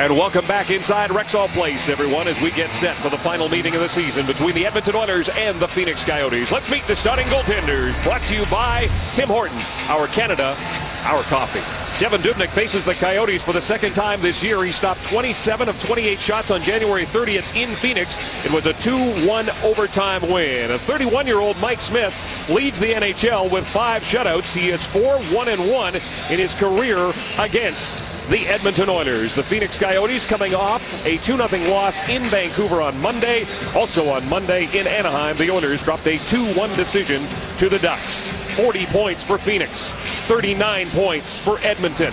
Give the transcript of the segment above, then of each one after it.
And welcome back inside Rexall Place, everyone, as we get set for the final meeting of the season between the Edmonton Oilers and the Phoenix Coyotes. Let's meet the starting goaltenders, brought to you by Tim Hortons, our Canada, our coffee. Devan Dubnyk faces the Coyotes for the second time this year. He stopped 27 of 28 shots on January 30th in Phoenix. It was a 2-1 overtime win. A 31-year-old Mike Smith leads the NHL with five shutouts. He is 4-1-1 in his career against the Edmonton Oilers. The Phoenix Coyotes coming off a 2-0 loss in Vancouver on Monday. Also on Monday in Anaheim, the Oilers dropped a 2-1 decision to the Ducks. 40 points for Phoenix, 39 points for Edmonton.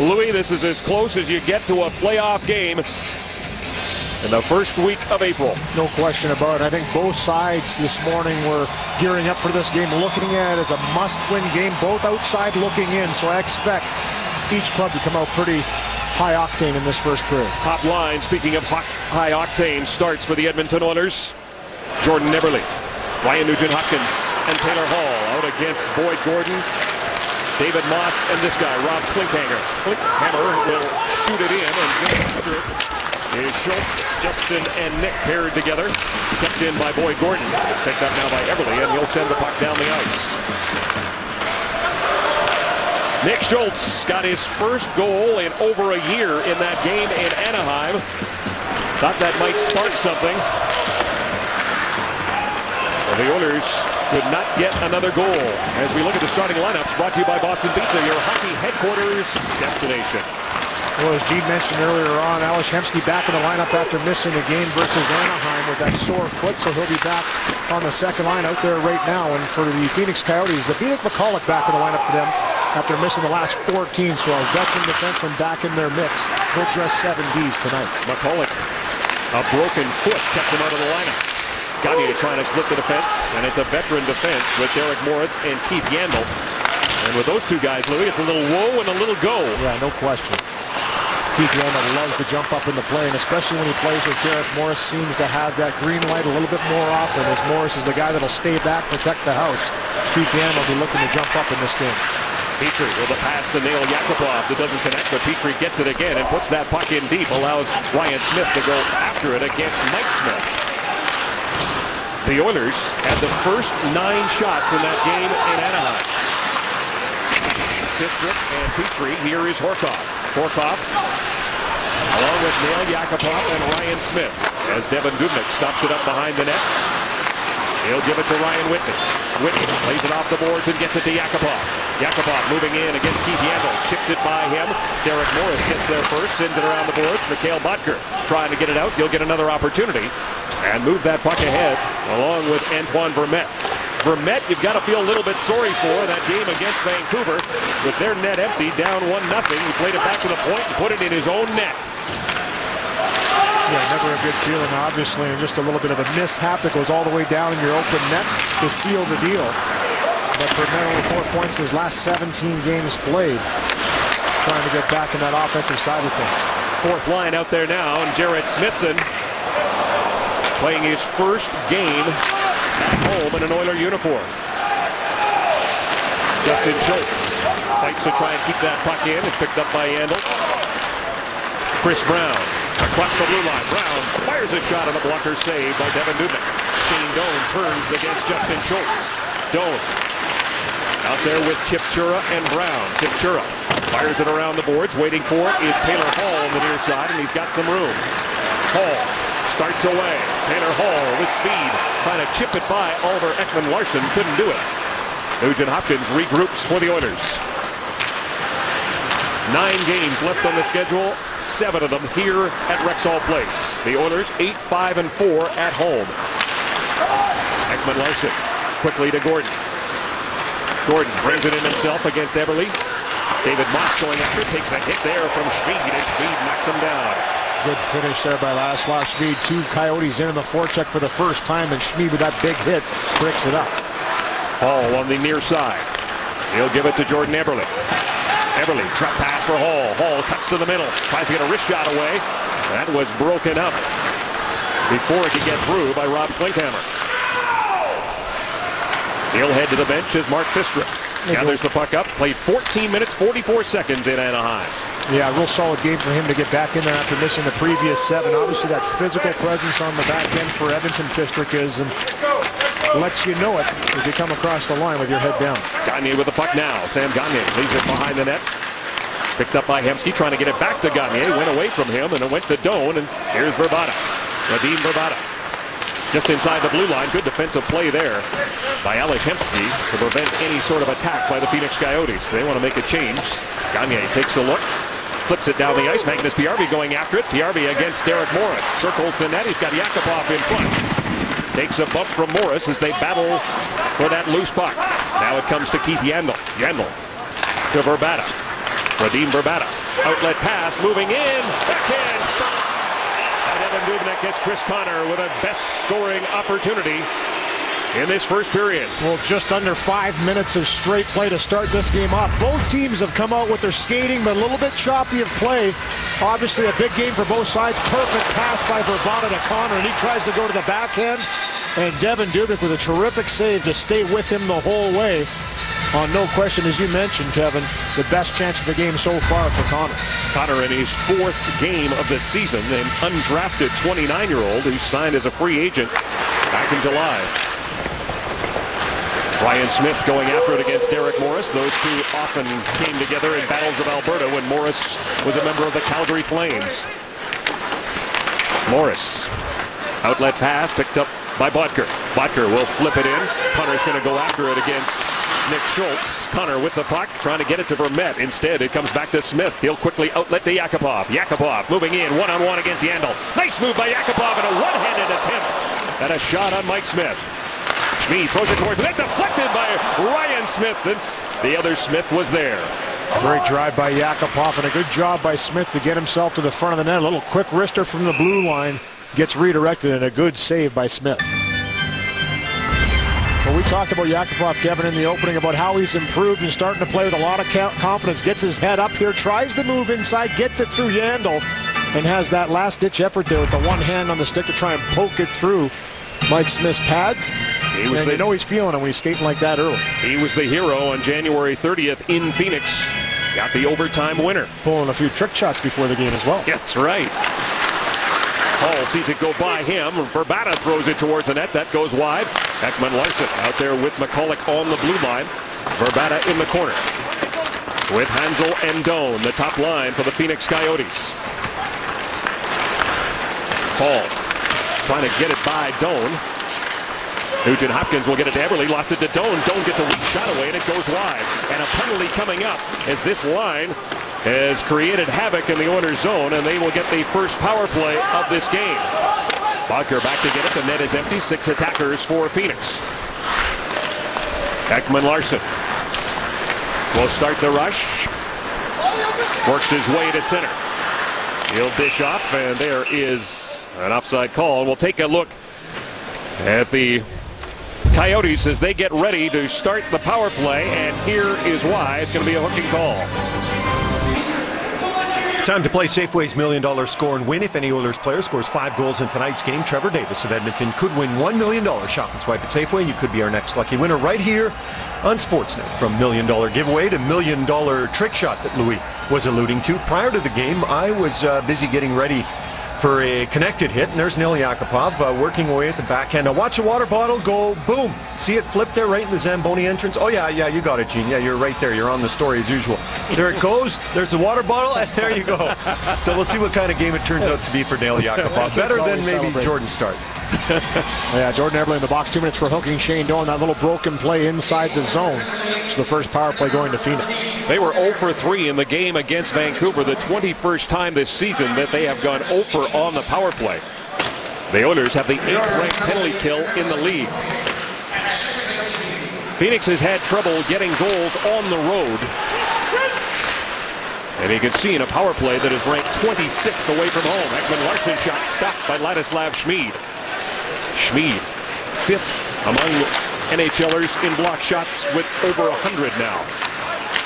Louis, this is as close as you get to a playoff game in the first week of April. No question about it. I think both sides this morning were gearing up for this game, looking at it as a must-win game, both outside looking in. So I expect each club to come out pretty high octane in this first period. Top line, speaking of high octane, starts for the Edmonton Oilers. Jordan Eberle, Ryan Nugent Hopkins, and Taylor Hall out against Boyd Gordon, David Moss, and this guy, Rob Klinkhanger. Klinkhammer will shoot it in, and after it is Schultz, Justin, and Nick paired together. Kept in by Boyd Gordon. Picked up now by Eberle, and he'll send the puck down the ice. Nick Schultz got his first goal in over a year in that game in Anaheim. Thought that might spark something. Well, the Oilers could not get another goal. As we look at the starting lineups, brought to you by Boston Pizza, your hockey headquarters destination. Well, as Gene mentioned earlier on, Ales Hemsky back in the lineup after missing a game versus Anaheim with that sore foot, so he'll be back on the second line out there right now. And for the Phoenix Coyotes, Zbynek Michalek back in the lineup for them after missing the last 14. So our veteran defenseman back in their mix. He'll dress seven Ds tonight. Michalek, a broken foot kept him out of the lineup. Gagner trying to split the defense, and it's a veteran defense with Derek Morris and Keith Yandle. And with those two guys, Louis, it's a little whoa and a little go. Yeah, no question. Keith Yandle loves to jump up in the play, and especially when he plays with Derek Morris, seems to have that green light a little bit more often, as Morris is the guy that'll stay back, protect the house. Keith Yandle will be looking to jump up in this game. Petry with a pass to Nail Yakupov that doesn't connect, but Petry gets it again and puts that puck in deep, allows Ryan Smyth to go after it against Mike Smith. The Oilers had the first nine shots in that game in Anaheim. Fistric and Petry. Here is Horcoff. Horcoff along with Nail Yakupov and Ryan Smyth as Devan Dubnyk stops it up behind the net. He'll give it to Ryan Whitney. Whitney plays it off the boards and gets it to Yakupov. Yakupov moving in against Keith Yandle. Chips it by him. Derek Morris gets there first, sends it around the boards. Mikkel Boedker trying to get it out. He'll get another opportunity and move that puck ahead along with Antoine Vermette. Vermette, you've got to feel a little bit sorry for that game against Vancouver. With their net empty, down 1-0, he played it back to the point and put it in his own net. Yeah, never a good feeling, obviously, and just a little bit of a mishap that goes all the way down in your open net to seal the deal. But for only four points in his last 17 games played, trying to get back in that offensive side of things. Fourth line out there now, and Jerred Smithson playing his first game at home in an Oiler uniform. Justin Schultz fights to try and keep that puck in. It's picked up by Yandle. Chris Brown Across the blue line, Brown fires a shot on a blocker save by Devan Dubnyk. Shane Doan turns against Justin Schultz. Doan out there with Chipchura and Brown. Chipchura fires it around the boards. Waiting for it is Taylor Hall on the near side, and he's got some room. Hall starts away. Taylor Hall with speed, trying to chip it by Oliver Ekman Larsson. Couldn't do it. Nugent Hopkins regroups for the Oilers. Nine games left on the schedule, seven of them here at Rexall Place. The Oilers 8-5 and 4 at home. Ekman Larsson quickly to Gordon. Gordon brings it in himself against Eberle. David Moss going after, takes a hit there from Smid, and Smid knocks him down. Good finish there by Ladislav Smid. Two Coyotes in on the forecheck for the first time, and Smid with that big hit breaks it up. Hall on the near side. He'll give it to Jordan Eberle. Eberle, trap pass for Hall. Hall cuts to the middle, tries to get a wrist shot away. That was broken up before it could get through by Rob Klinkhammer. He'll head to the bench as Mark Fistric gathers the puck up. Played 14 minutes, 44 seconds in Anaheim. Yeah, real solid game for him to get back in there after missing the previous seven. Obviously, that physical presence on the back end for Edmonton Fistric is and lets you know it as you come across the line with your head down. Gagner with the puck now. Sam Gagner leaves it behind the net. Picked up by Hemsky, trying to get it back to Gagner. Went away from him, and it went to Doan, and here's Vrbata. Radim Vrbata. Just inside the blue line. Good defensive play there by Ales Hemsky to prevent any sort of attack by the Phoenix Coyotes. They want to make a change. Gagner takes a look. Flips it down the ice. Magnus Paajarvi going after it. Paajarvi against Derek Morris. Circles the net. He's got Yakupov in front. Takes a bump from Morris as they battle for that loose puck. Now it comes to Keith Yandle. Yandle to Vrbata. Radim Vrbata. Outlet pass, moving in. Backhand. And Devan Dubnyk gets Chris Conner with a best scoring opportunity in this first period. Well, just under five minutes of straight play to start this game off. Both teams have come out with their skating, but a little bit choppy of play. Obviously, a big game for both sides. Perfect pass by Vrbata to Conner, and he tries to go to the backhand. And Devan Dubnyk with a terrific save to stay with him the whole way. On no question, as you mentioned, Kevin, the best chance of the game so far for Conner. Conner in his fourth game of the season, an undrafted 29-year-old who signed as a free agent back in July. Ryan Smyth going after it against Derek Morris. Those two often came together in battles of Alberta when Morris was a member of the Calgary Flames. Morris, outlet pass picked up by Boedker. Boedker will flip it in. Conner's going to go after it against Nick Schultz. Conner with the puck, trying to get it to Vermette. Instead, it comes back to Smith. He'll quickly outlet to Yakupov. Yakupov moving in, one-on-one against Yandle. Nice move by Yakupov and a one-handed attempt. And a shot on Mike Smith. Smid throws it towards the net, deflected by Ryan Smyth. The other Smith was there. Great drive by Yakupov and a good job by Smith to get himself to the front of the net. A little quick wrister from the blue line gets redirected and a good save by Smith. Well, we talked about Yakupov, Kevin, in the opening about how he's improved and starting to play with a lot of confidence. Gets his head up here, tries to move inside, gets it through Yandle, and has that last-ditch effort there with the one hand on the stick to try and poke it through Mike Smith's pads. He was and the, you know he's feeling it when he's skating like that early. He was the hero on January 30th in Phoenix. Got the overtime winner. Pulling a few trick shots before the game as well. That's right. Hall sees it go by him. Vrbata throws it towards the net. That goes wide. Ekman Larsson out there with Michalek on the blue line. Vrbata in the corner. With Hanzal and Doan, the top line for the Phoenix Coyotes. Hall Trying to get it by Doan. Nugent Hopkins will get it to Eberle. Lost it to Doan. Doan gets a weak shot away and it goes wide. And a penalty coming up as this line has created havoc in the Oilers zone and they will get the first power play of this game. Boedker back to get it. The net is empty. Six attackers for Phoenix. Ekman Larsson will start the rush. Works his way to center. He'll dish off and there is an offside call. We'll take a look at the Coyotes as they get ready to start the power play. And here is why it's going to be a hooking call. Time to play Safeway's Million Dollar Score and Win. If any Oilers player scores five goals in tonight's game, Trevor Davis of Edmonton could win $1 million. Shop and swipe at Safeway, and you could be our next lucky winner right here on Sportsnet. From Million Dollar Giveaway to Million Dollar Trick Shot that Louis was alluding to. Prior to the game, I was uh, busy getting ready for a connected hit. And there's Nail Yakupov uh, working away at the backhand. Now watch the water bottle go boom. See it flip there right in the Zamboni entrance. Oh, yeah, yeah, you got it, Gene. Yeah, you're right there. You're on the story as usual. There it goes. There's the water bottle, and there you go. So we'll see what kind of game it turns out to be for Nail Yakupov. Better than maybe. Jordan start. yeah, Jordan Eberle in the box. Two minutes for hooking Shane Doan. That little broken play inside the zone. So the first power play going to Phoenix. They were 0 for 3 in the game against Vancouver. The 21st time this season that they have gone 0 for on the power play. The Oilers have the 8th ranked penalty kill in the league. Phoenix has had trouble getting goals on the road. And you can see in a power play that is ranked 26th away from home. Ekman Larsson shot stopped by Ladislav Smid. Smid, fifth among NHLers in block shots with over 100 now.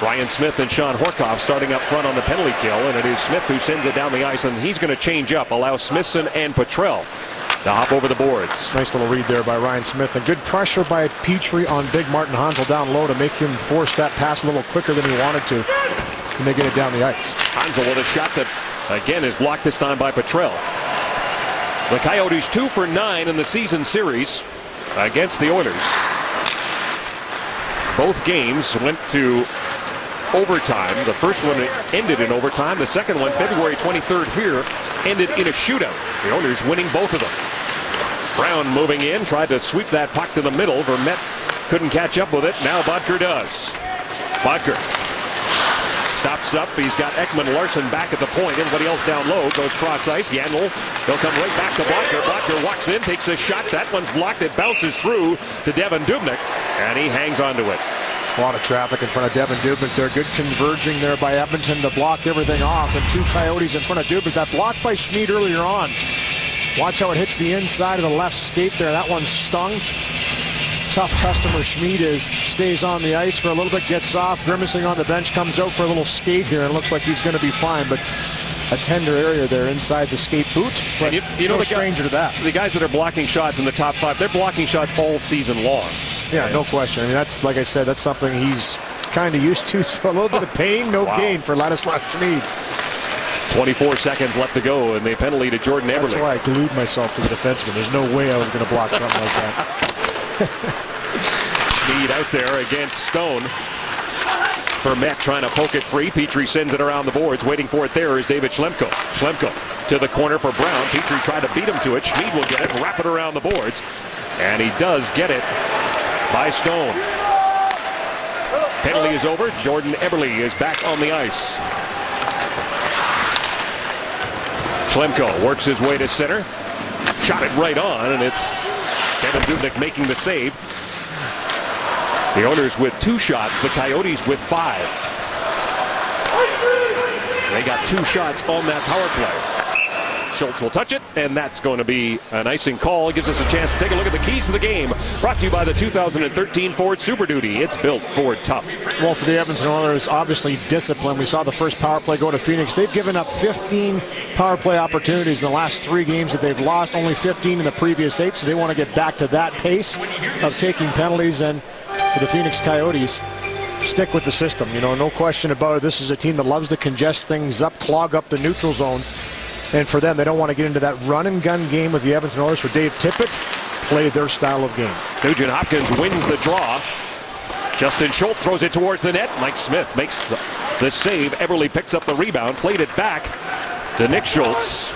Ryan Smyth and Shawn Horcoff starting up front on the penalty kill, and it is Smith who sends it down the ice, and he's going to change up, allow Smithson and Petrell to hop over the boards. Nice little read there by Ryan Smyth, and good pressure by Petry on Big Martin Hanzal down low to make him force that pass a little quicker than he wanted to. and they get it down the ice. Hanzal with a shot that, again, is blocked this time by Petrell. The Coyotes two for nine in the season series against the Oilers. Both games went to overtime. The first one ended in overtime. The second one, February 23rd here, ended in a shootout. The Oilers winning both of them. Brown moving in, tried to sweep that puck to the middle. Vermette couldn't catch up with it. Now Boedker does. Boedker stops up. He's got Ekman Larsson back at the point. Everybody else down low goes cross ice. Yandle, he'll come right back to Boedker. Boedker walks in, takes a shot. That one's blocked. It bounces through to Devan Dubnyk, and he hangs onto it. A lot of traffic in front of Devan Dubnyk. They're good converging there by Edmonton to block everything off. And two Coyotes in front of Dubnyk. That block by Smid earlier on. Watch how it hits the inside of the left skate there. That one stung. Tough customer Smid is. Stays on the ice for a little bit, gets off, grimacing on the bench, comes out for a little skate here, and looks like he's going to be fine. But a tender area there inside the skate boot. But you, you know, no the stranger guy, to that. The guys that are blocking shots in the top five, they're blocking shots all season long. Yeah, no question. I mean, that's like I said, that's something he's kind of used to. So a little bit of pain, no wow. gain for Ladislav Smid. 24 seconds left to go, and the penalty to Jordan Eberle. That's why I glued myself as a defenseman. There's no way I was going to block something like that. Smid out there against Stone. Vermette trying to poke it free. Petry sends it around the boards. Waiting for it there is David Schlemko. Schlemko to the corner for Brown. Petry tried to beat him to it. Smid will get it, wrap it around the boards. And he does get it by Stone. Penalty is over. Jordan Eberle is back on the ice. Schlemko works his way to center. Shot it right on, and it's Devan Dubnyk making the save. The Oilers with two shots, the Coyotes with five. They got two shots on that power play. Schultz will touch it, and that's going to be an icing call. It gives us a chance to take a look at the keys to the game. Brought to you by the 2013 Ford Super Duty. It's built Ford tough. Well, for the Edmonton Oilers, obviously discipline. We saw the first power play go to Phoenix. They've given up 15 power play opportunities in the last three games that they've lost, only 15 in the previous eight, so they want to get back to that pace of taking penalties. And for the Phoenix Coyotes, stick with the system. You know, no question about it. This is a team that loves to congest things up, clog up the neutral zone. And for them, they don't want to get into that run and gun game with the Edmonton Oilers for Dave Tippett. Play their style of game. Nugent Hopkins wins the draw. Justin Schultz throws it towards the net. Mike Smith makes the, the save. Eberle picks up the rebound, played it back to Nick Schultz.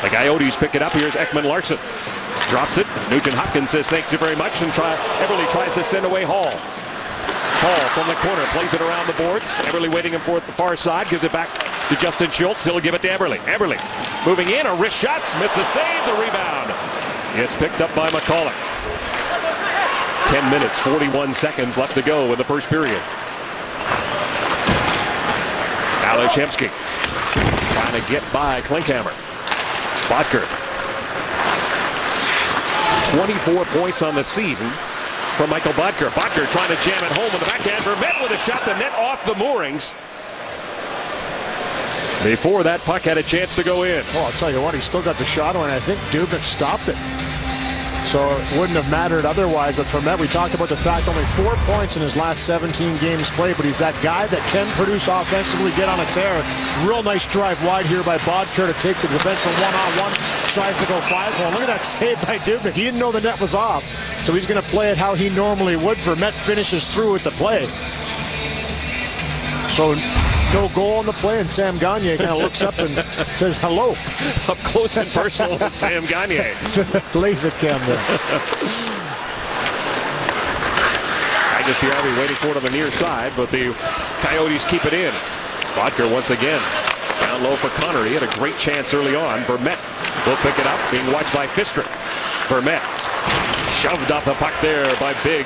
The Coyotes pick it up. Here's Ekman Larsson. Drops it. Nugent Hopkins says thanks you very much and try, Eberle tries to send away Hall. Hall from the corner plays it around the boards. Eberle waiting him for the far side. Gives it back to Justin Schultz. He'll give it to Eberle. Eberle moving in. A wrist shot. Smith the save. The rebound. It's picked up by Michalek. 10 minutes, 41 seconds left to go in the first period. Ales Hemsky trying to get by Klinkhammer. Boedker. 24 points on the season from Mikkel Boedker. Boedker trying to jam it home with the backhand. Vermette with a shot. The net off the moorings. Before that puck had a chance to go in. Oh, I'll tell you what, he still got the shot on. I think Dubnyk stopped it. So it wouldn't have mattered otherwise. But from that, we talked about the fact only four points in his last 17 games played. But he's that guy that can produce offensively, get on a tear. Real nice drive wide here by Boedker to take the defenseman one-on-one. Tries to go five hole. Look at that save by Dubnyk. He didn't know the net was off. So he's going to play it how he normally would. Vermette finishes through with the play. So no goal on the play, and Sam Gagner kind of looks up and says hello. Up close and personal with Sam Gagner. Laser cam there. Magnus Paajarvi waiting for it on the near side, but the Coyotes keep it in. Boedker once again down low for Conner. He had a great chance early on. Vermette will pick it up, being watched by Fistric. Vermette shoved off the puck there by big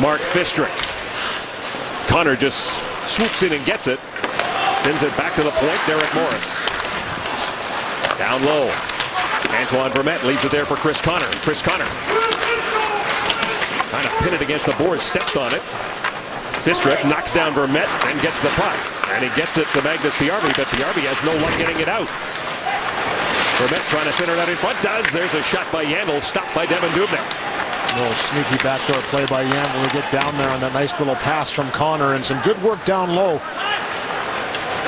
Mark Fistric. Connor just swoops in and gets it. Sends it back to the point. Derek Morris. Down low. Antoine Vermette leaves it there for Chris Conner. Chris Conner. Trying to pin it against the boards. steps on it. Fistric knocks down Vermette and gets the puck. And he gets it to Magnus Paajarvi, but Paajarvi has no luck getting it out. Vermette trying to center that in front. Does. There's a shot by Yandle. Stopped by Devan Dubnyk. A little sneaky backdoor play by Yandle we get down there on that nice little pass from Conner and some good work down low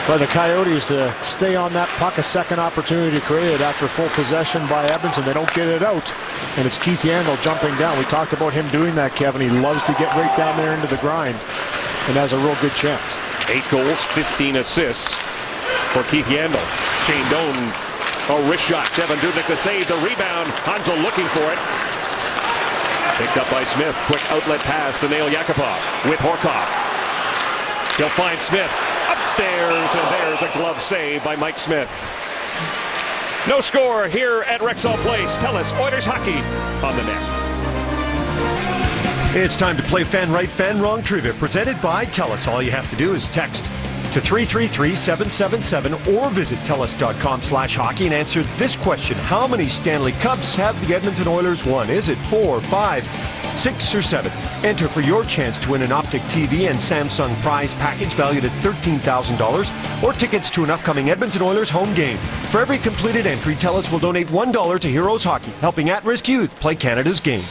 by the Coyotes to stay on that puck. A second opportunity created after full possession by Edmonton. And they don't get it out. And it's Keith Yandle jumping down. We talked about him doing that, Kevin. He loves to get right down there into the grind and has a real good chance. Eight goals, 15 assists for Keith Yandle. Shane Doan, a wrist shot. Devan Dubnyk the save, the rebound. Hanzal looking for it. Picked up by Smith. Quick outlet pass to Nail Yakupov with Horcoff. He'll find Smith upstairs, and there's a glove save by Mike Smith. No score here at Rexall Place. Telus Oilers hockey on the net. It's time to play Fan Right, Fan Wrong Trivia, presented by TELUS. All you have to do is text to 333-777 or visit TELUS.com slash hockey and answer this question. How many Stanley Cups have the Edmonton Oilers won? Is it four, five, six, or seven? Enter for your chance to win an Optik TV and Samsung prize package valued at $13,000 or tickets to an upcoming Edmonton Oilers home game. For every completed entry, TELUS will donate $1 to Heroes Hockey, helping at-risk youth play Canada's game.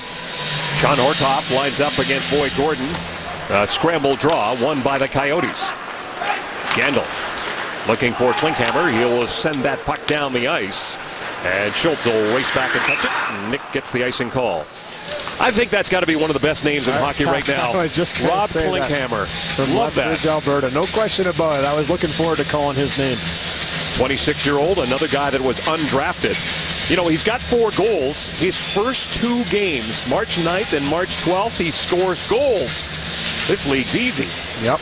Shawn Horcoff lines up against Boyd Gordon. A scramble draw won by the Coyotes. Yandle looking for Klinkhammer. He'll send that puck down the ice. And Schultz will race back and touch it. Nick gets the icing call. I think that's got to be one of the best names in hockey right now. I just Rob Klinkhammer. From Love that. Lethbridge, Alberta. No question about it. I was looking forward to calling his name. 26-year-old, another guy that was undrafted. You know, he's got four goals. His first two games, March 9th and March 12th, he scores goals. This league's easy. Yep.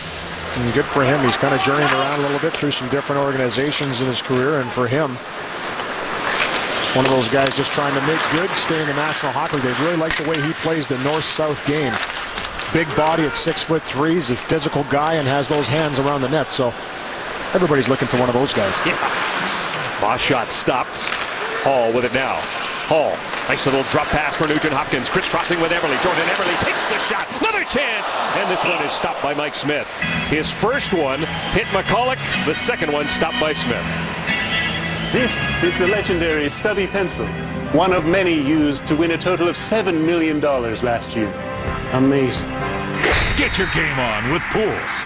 And good for him. He's kind of journeying around a little bit through some different organizations in his career. And for him, one of those guys just trying to make good, stay in the National Hockey League. They really like the way he plays the north-south game. Big body at six foot three. He's a physical guy and has those hands around the net. So everybody's looking for one of those guys. Yeah. Boss shot stopped. Hall with it now. Hall, nice little drop pass for Nugent Hopkins, crisscrossing with Eberle. Jordan Eberle takes the shot. Another chance. And this one is stopped by Mike Smith. His first one hit Michalek. The second one stopped by Smith. This is the legendary stubby pencil, one of many used to win a total of $7 million last year. Amazing. Get your game on with pools.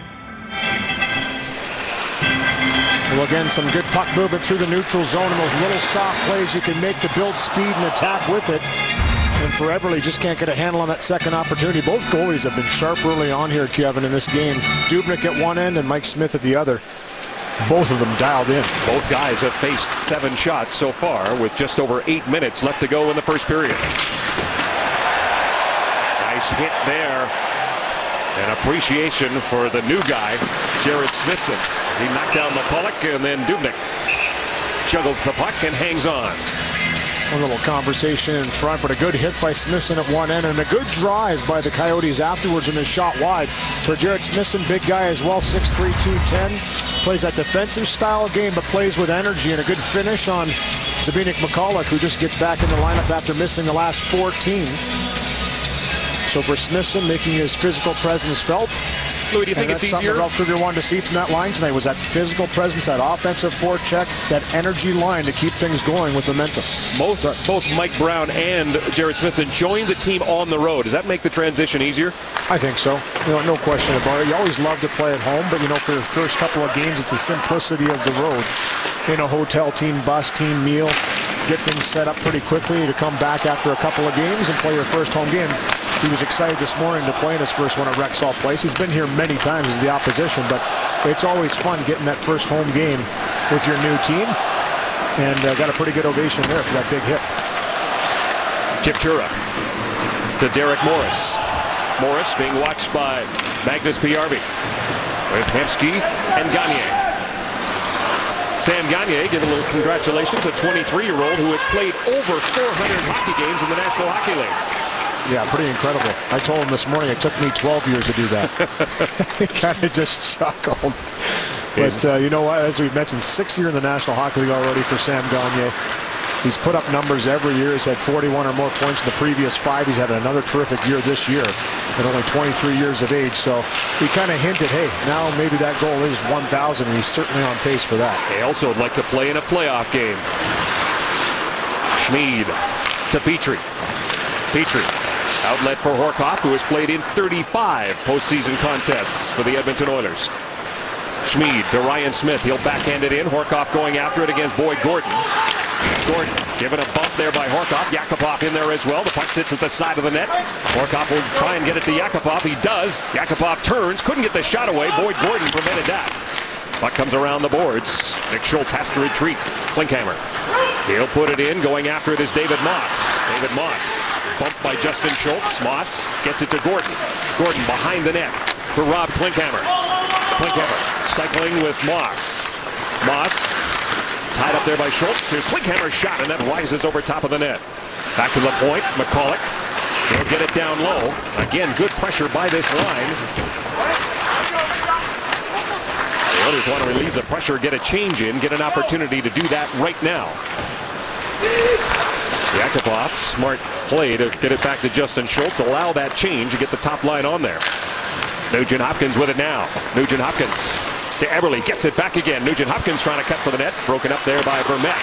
Well, again, some good puck movement through the neutral zone and those little soft plays you can make to build speed and attack with it. And for Eberle, just can't get a handle on that second opportunity. Both goalies have been sharp early on here, Kevin, in this game. Dubnyk at one end and Mike Smith at the other. Both of them dialed in. Both guys have faced seven shots so far with just over eight minutes left to go in the first period. Nice hit there. An appreciation for the new guy, Jerred Smithson. He knocked down Michalek and then Dubnyk juggles the puck and hangs on. A little conversation in front, but a good hit by Smithson at one end and a good drive by the Coyotes afterwards in the shot wide. For Jerred Smithson, big guy as well, 6'3", 210. Plays that defensive style game, but plays with energy and a good finish on Zbynek Michalek, who just gets back in the lineup after missing the last 14. So for Smithson, making his physical presence felt, Louis, do you think and it's that's easier? something Ralph Krueger wanted to see from that line tonight was that physical presence, that offensive forecheck, that energy line to keep things going with momentum. Both, both Mike Brown and Jerred Smithson joined the team on the road. Does that make the transition easier? I think so. You know, no question about it. You always love to play at home, but you know, for the first couple of games, it's the simplicity of the road. In a hotel team bus, team meal, get things set up pretty quickly to come back after a couple of games and play your first home game. He was excited this morning to play in his first one at Rexall Place. He's been here many times as the opposition, but it's always fun getting that first home game with your new team. And uh, got a pretty good ovation there for that big hit. Chipchura to Derek Morris. Morris being watched by Magnus Paajarvi with Hemsky and Gagner. Sam Gagner give a little congratulations, a 23-year-old who has played over 400 hockey games in the National Hockey League. Yeah, pretty incredible. I told him this morning it took me 12 years to do that. he kind of just chuckled. But uh, you know what? As we've mentioned, six year in the National Hockey League already for Sam Gagner. He's put up numbers every year. He's had 41 or more points in the previous five. He's had another terrific year this year only 23 years of age. So he kind of hinted, hey, now maybe that goal is 1,000, and he's certainly on pace for that. They also would like to play in a playoff game. Smid to Petry. Petry, outlet for Horcoff, who has played in 35 postseason contests for the Edmonton Oilers. Smid to Ryan Smyth. He'll backhand it in. Horcoff going after it against Boyd Gordon. Gordon given a bump there by Horcoff. Yakupov in there as well. The puck sits at the side of the net. Horcoff will try and get it to Yakupov. He does. Yakupov turns. Couldn't get the shot away. Boyd Gordon prevented that. Puck comes around the boards. Nick Schultz has to retreat. Klinkhammer. He'll put it in. Going after it is David Moss. David Moss. Bumped by Justin Schultz. Moss gets it to Gordon. Gordon behind the net for Rob Klinkhammer. Klinkhammer cycling with Moss. Moss tied up there by Schultz. Here's Klinkhammer's shot, and that rises over top of the net. Back to the point. McCulloch. He'll get it down low. Again, good pressure by this line. The others want to relieve the pressure, get a change in, get an opportunity to do that right now. Yakupov, smart play to get it back to Justin Schultz, allow that change to get the top line on there. Nugent Hopkins with it now. Nugent Hopkins to Eberle, gets it back again. Nugent Hopkins trying to cut for the net, broken up there by Vermette.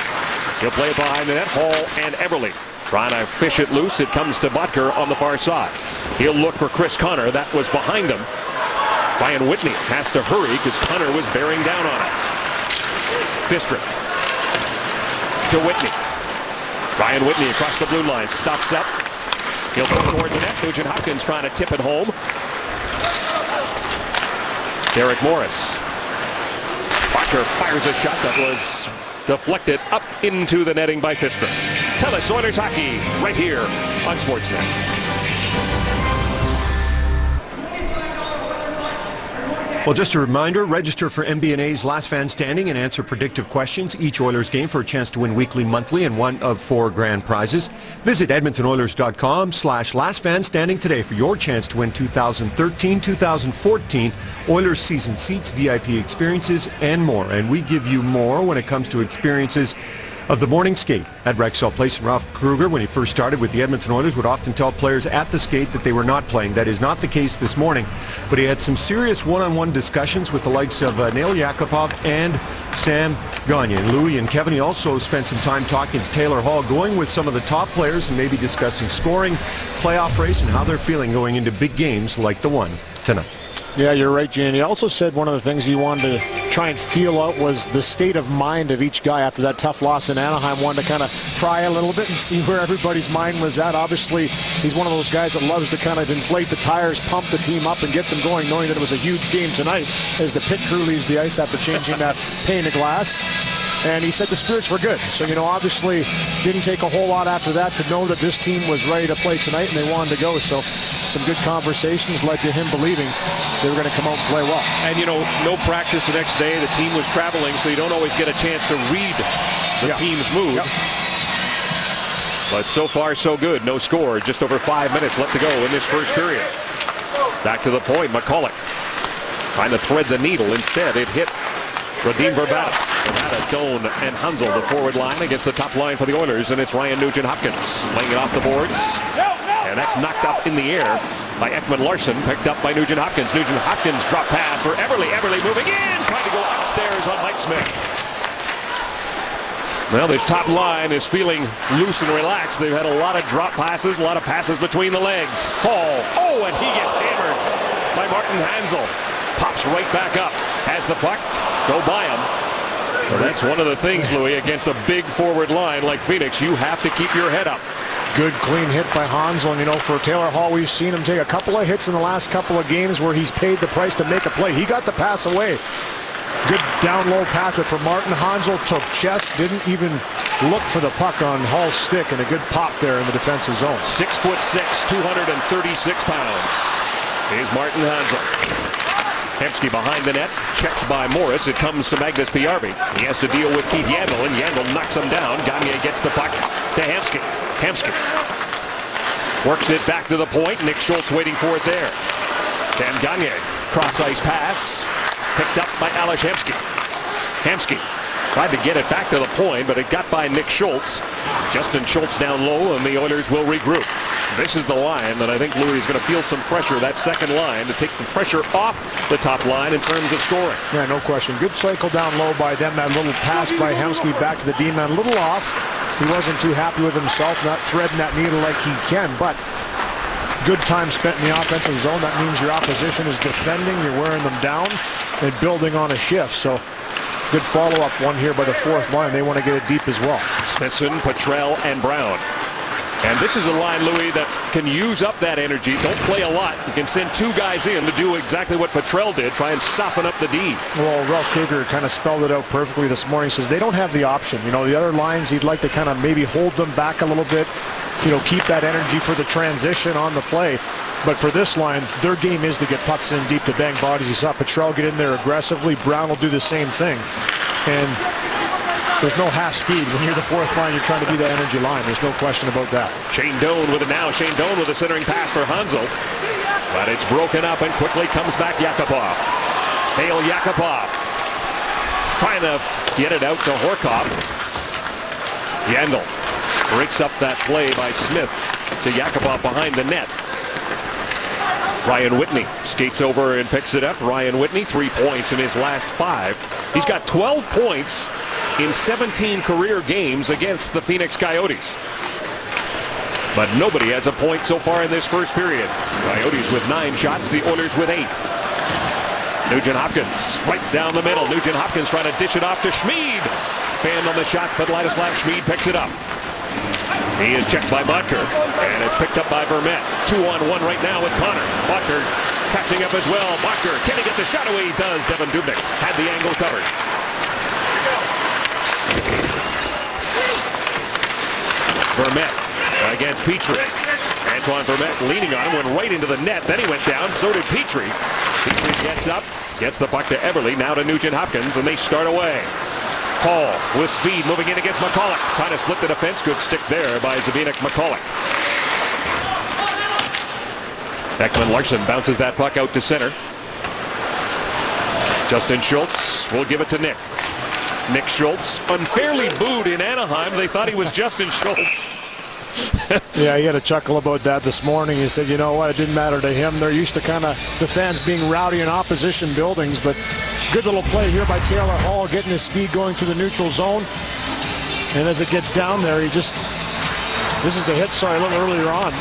He'll play it behind the net, Hall and Eberle. Trying to fish it loose, it comes to Boedker on the far side. He'll look for Chris Connor, that was behind him. Ryan Whitney has to hurry because Connor was bearing down on it. Fistric to Whitney. Ryan Whitney across the blue line, stops up. He'll go towards the net. Nugent Hopkins trying to tip it home. Derek Morris. Barker fires a shot that was deflected up into the netting by Fisker. TELUS, Oilers hockey right here on Sportsnet. Well, just a reminder, register for MBNA's Last Fan Standing and answer predictive questions each Oilers game for a chance to win weekly, monthly, and one of four grand prizes. Visit edmontonoilers.com slash Last Fan Standing today for your chance to win 2013-2014 Oilers season seats, VIP experiences, and more. And we give you more when it comes to experiences of the morning skate at Rexall Place. And Ralph Krueger, when he first started with the Edmonton Oilers, would often tell players at the skate that they were not playing. That is not the case this morning. But he had some serious one-on-one discussions with the likes of uh, Nail Yakupov and Sam Gagner. And Louis and Kevin, he also spent some time talking to Taylor Hall, going with some of the top players and maybe discussing scoring, playoff race, and how they're feeling going into big games like the one tonight. Yeah, you're right, Gene. He also said one of the things he wanted to try and feel out was the state of mind of each guy after that tough loss in Anaheim. Wanted to kind of pry a little bit and see where everybody's mind was at. Obviously, he's one of those guys that loves to kind of inflate the tires, pump the team up, and get them going, knowing that it was a huge game tonight as the pit crew leaves the ice after changing that pane of glass and he said the spirits were good. So, you know, obviously didn't take a whole lot after that to know that this team was ready to play tonight and they wanted to go. So some good conversations led to him believing they were going to come out and play well. And, you know, no practice the next day. The team was traveling, so you don't always get a chance to read the yeah. team's mood. Yep. But so far, so good. No score. Just over five minutes left to go in this first period. Back to the point. Michalek trying to thread the needle. Instead, it hit Radim Vrbata. Vrbata, Doan, and Hanzal, the forward line against the top line for the Oilers, and it's Ryan Nugent-Hopkins laying it off the boards. And that's knocked up in the air by Ekman Larsson, picked up by Nugent-Hopkins. Nugent-Hopkins drop pass for Eberle. Eberle moving in, trying to go upstairs on Mike Smith. Well, this top line is feeling loose and relaxed. They've had a lot of drop passes, a lot of passes between the legs. Hall, oh, and he gets hammered by Martin Hanzal. Pops right back up. Has the puck, go by him. Well, that's one of the things, Louis, against a big forward line like Phoenix, you have to keep your head up. Good clean hit by Hanzal. And, you know, for Taylor Hall, we've seen him take a couple of hits in the last couple of games where he's paid the price to make a play. He got the pass away. Good down low pass, but for Martin Hanzal took chest, didn't even look for the puck on Hall's stick, and a good pop there in the defensive zone. Six foot six, 236 pounds is Martin Hanzal. Hemsky behind the net, checked by Morris. It comes to Magnus Paajarvi. He has to deal with Keith Yandle, and Yandle knocks him down. Gagner gets the puck to Hemsky. Hemsky works it back to the point. Nick Schultz waiting for it there. Sam Gagner, cross-ice pass, picked up by Ales Hemsky. Hemsky tried to get it back to the point, but it got by Nick Schultz. Justin Schultz down low, and the Oilers will regroup. This is the line that I think Louis is going to feel some pressure, that second line, to take the pressure off the top line in terms of scoring. Yeah, no question. Good cycle down low by them. That little pass by Hemsky back to the D-man. A little off. He wasn't too happy with himself, not threading that needle like he can, but good time spent in the offensive zone. That means your opposition is defending. You're wearing them down. and building on a shift. So good follow-up one here by the fourth line. They want to get it deep as well. Smithson, Petrell, and Brown. And this is a line, Louis, that can use up that energy. Don't play a lot. You can send two guys in to do exactly what Petrell did, try and soften up the D. Well, Ralph Krueger kind of spelled it out perfectly this morning. He says they don't have the option. You know, the other lines, he'd like to kind of maybe hold them back a little bit, you know, keep that energy for the transition on the play. But for this line, their game is to get pucks in deep to bang bodies. You saw Petrell get in there aggressively. Brown will do the same thing. And there's no half speed. When you're the fourth line, you're trying to be the energy line. There's no question about that. Shane Doan with it now. Shane Doan with a centering pass for Hanzal. But it's broken up and quickly comes back Yakupov. Nail Yakupov trying to get it out to Horcoff. Yandle breaks up that play by Smith to Yakupov behind the net. Ryan Whitney skates over and picks it up. Ryan Whitney, three points in his last five. He's got 12 points in 17 career games against the Phoenix Coyotes. But nobody has a point so far in this first period. Coyotes with nine shots, the Oilers with eight. Nugent Hopkins right down the middle. Nugent Hopkins trying to dish it off to Smid. Fanned on the shot, but Ladislav Smid picks it up. He is checked by Boedker, and it's picked up by Vermette. Two on one right now with Conner. Boedker catching up as well. Boedker, can he get the shot away? He does. Devan Dubnyk had the angle covered. Vermette against Petry. Antoine Vermette leaning on him, went right into the net. Then he went down. So did Petry. Petry gets up, gets the puck to Eberle. now to Nugent Hopkins, and they start away. Hall with speed moving in against Michalek. Trying to split the defense. Good stick there by Zbynek Michalek. Ekman Larsson bounces that puck out to center. Justin Schultz will give it to Nick. Nick Schultz unfairly booed in Anaheim. They thought he was Justin Schultz. yeah, he had a chuckle about that this morning. He said, you know what, it didn't matter to him. They're used to kind of the fans being rowdy in opposition buildings, but Good little play here by Taylor Hall, getting his speed going to the neutral zone. And as it gets down there, he just, this is the hit, sorry, a little earlier on.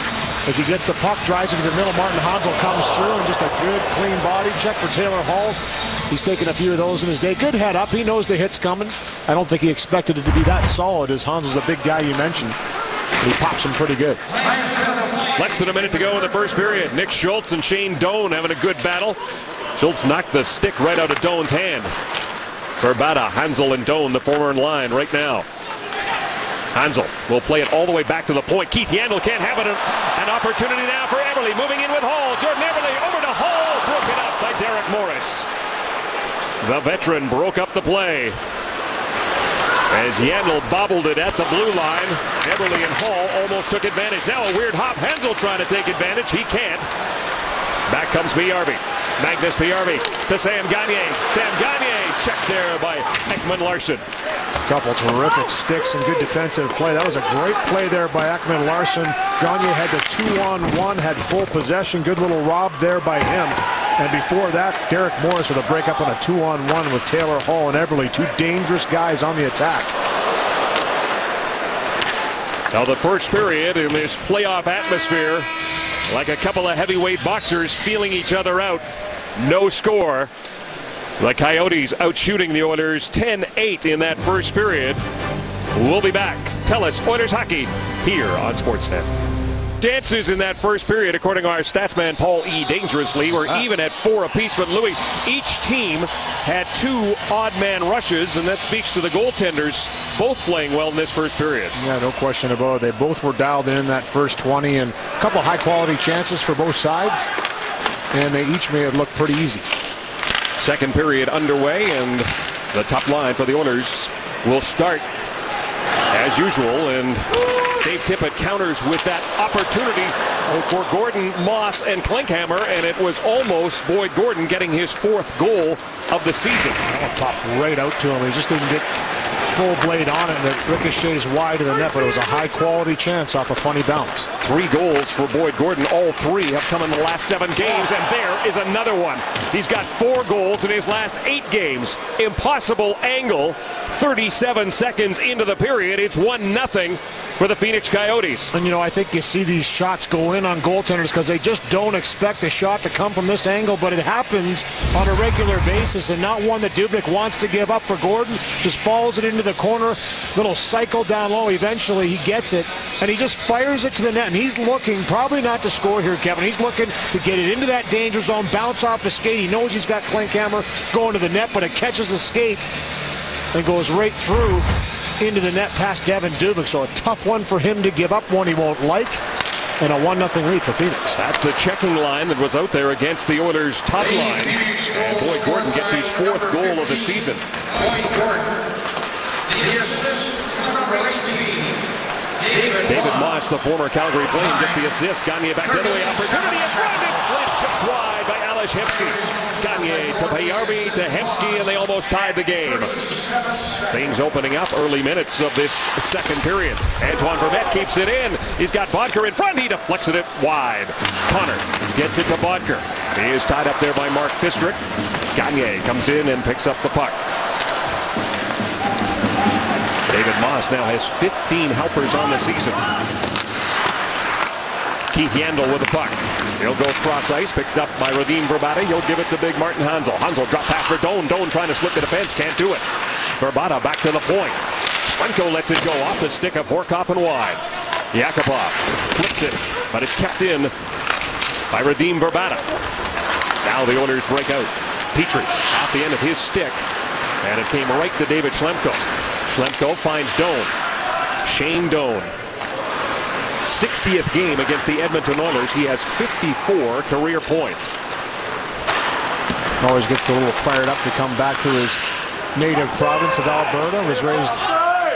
As he gets the puck, drives into the middle, Martin Hanzal comes through, and just a good, clean body check for Taylor Hall. He's taken a few of those in his day. Good head up. He knows the hit's coming. I don't think he expected it to be that solid as Hanzal's a big guy you mentioned. He pops him pretty good. Less than a minute to go in the first period. Nick Schultz and Shane Doan having a good battle. Schultz knocked the stick right out of Doan's hand. Vrbata, Hanzal, and Doan, the former in line right now. Hanzal will play it all the way back to the point. Keith Yandle can't have it. An opportunity now for Eberle. Moving in with Hall. Jordan Eberle over to Hall. Broken up by Derek Morris. The veteran broke up the play. As Yandle bobbled it at the blue line, Eberle and Hall almost took advantage. Now a weird hop. Hanzal trying to take advantage. He can't. Back comes Paajarvi. Magnus Paajarvi to Sam Gagner. Sam Gagner checked there by Ekman Larsson. Couple terrific sticks and good defensive play. That was a great play there by Ekman Larsson. Gagner had the two-on-one, had full possession. Good little rob there by him. And before that, Derek Morris with a breakup on a two-on-one with Taylor Hall and Eberle. Two dangerous guys on the attack. Now the first period in this playoff atmosphere like a couple of heavyweight boxers feeling each other out. No score. The Coyotes out shooting the Oilers 10-8 in that first period. We'll be back. TELUS Oilers hockey here on Sportsnet. Dances in that first period, according to our statsman Paul E. Dangerously, were ah. even at four apiece. But Louis, each team had two odd man rushes, and that speaks to the goaltenders both playing well in this first period. Yeah, no question about it. They both were dialed in that first 20, and a couple high quality chances for both sides, and they each made it look pretty easy. Second period underway, and the top line for the Oilers will start as usual, and Dave Tippett counters with that opportunity for Gordon, Moss, and Klinkhammer, and it was almost Boyd Gordon getting his fourth goal of the season. That popped right out to him. He just didn't get full blade on it, and it ricochets wide of the net, but it was a high-quality chance off a funny bounce. Three goals for Boyd Gordon. All three have come in the last seven games, and there is another one. He's got four goals in his last eight games. Impossible angle. 37 seconds into the period. It's 1 nothing for the Phoenix Coyotes. And, you know, I think you see these shots go in on goaltenders because they just don't expect the shot to come from this angle, but it happens on a regular basis and not one that Dubnyk wants to give up for Gordon. Just falls it into the corner, little cycle down low. Eventually, he gets it, and he just fires it to the net. And he's looking probably not to score here, Kevin. He's looking to get it into that danger zone, bounce off the skate. He knows he's got Klinkhammer going to the net, but it catches the skate and goes right through into the net past Devan Dubnyk. So a tough one for him to give up, one he won't like. And a 1-0 lead for Phoenix. That's the checking line that was out there against the Oilers' top line. And Boyd Gordon gets his fourth goal of the season. David Moss, the former Calgary Flame, gets the assist. Gagner back the other way. Opportunity in front. It's just wide by Ales Hemsky. Gagner to Paajarvi to Hemsky, and they almost tied the game. Things opening up early minutes of this second period. Antoine Vermette keeps it in. He's got Boedker in front. He deflects it wide. Conner gets it to Boedker. He is tied up there by Mark Fistric. Gagner comes in and picks up the puck. David Moss now has 15 helpers on the season. Keith Yandle with the puck. He'll go cross ice, picked up by Radim Vrbata. He'll give it to big Martin Hanzal. Hanzal drop pass for Doan. Doan trying to split the defense, can't do it. Vrbata back to the point. Schlemko lets it go off the stick of Horcoff and wide. Yakupov flips it, but it's kept in by Radim Vrbata. Now the Oilers break out. Petry off the end of his stick, and it came right to David Schlemko. Schlemko finds Doan. Shane Doan. 60th game against the Edmonton Oilers. He has 54 career points. Always gets a little fired up to come back to his native province of Alberta. Was raised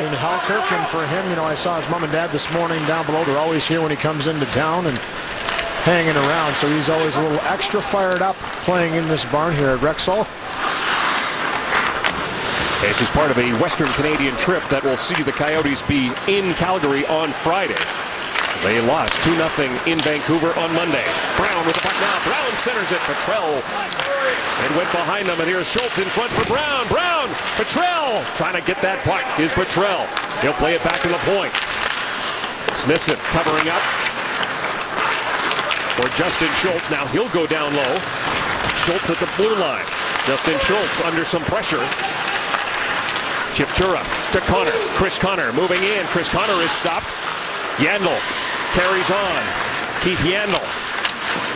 in Halkirk, and for him, you know, I saw his mom and dad this morning down below. They're always here when he comes into town and hanging around, so he's always a little extra fired up playing in this barn here at Rexall. This is part of a Western Canadian trip that will see the Coyotes be in Calgary on Friday. They lost 2-0 in Vancouver on Monday. Brown with the puck now. Brown centers it. Petrell. It went behind them, and here's Schultz in front for Brown. Brown. Petrell trying to get that puck is Petrell. He'll play it back to the point. Smithson covering up for Justin Schultz. Now he'll go down low. Schultz at the blue line. Justin Schultz under some pressure. Chipchura to Conner. Chris Conner moving in. Chris Conner is stopped. Yandle carries on. Keith Yandle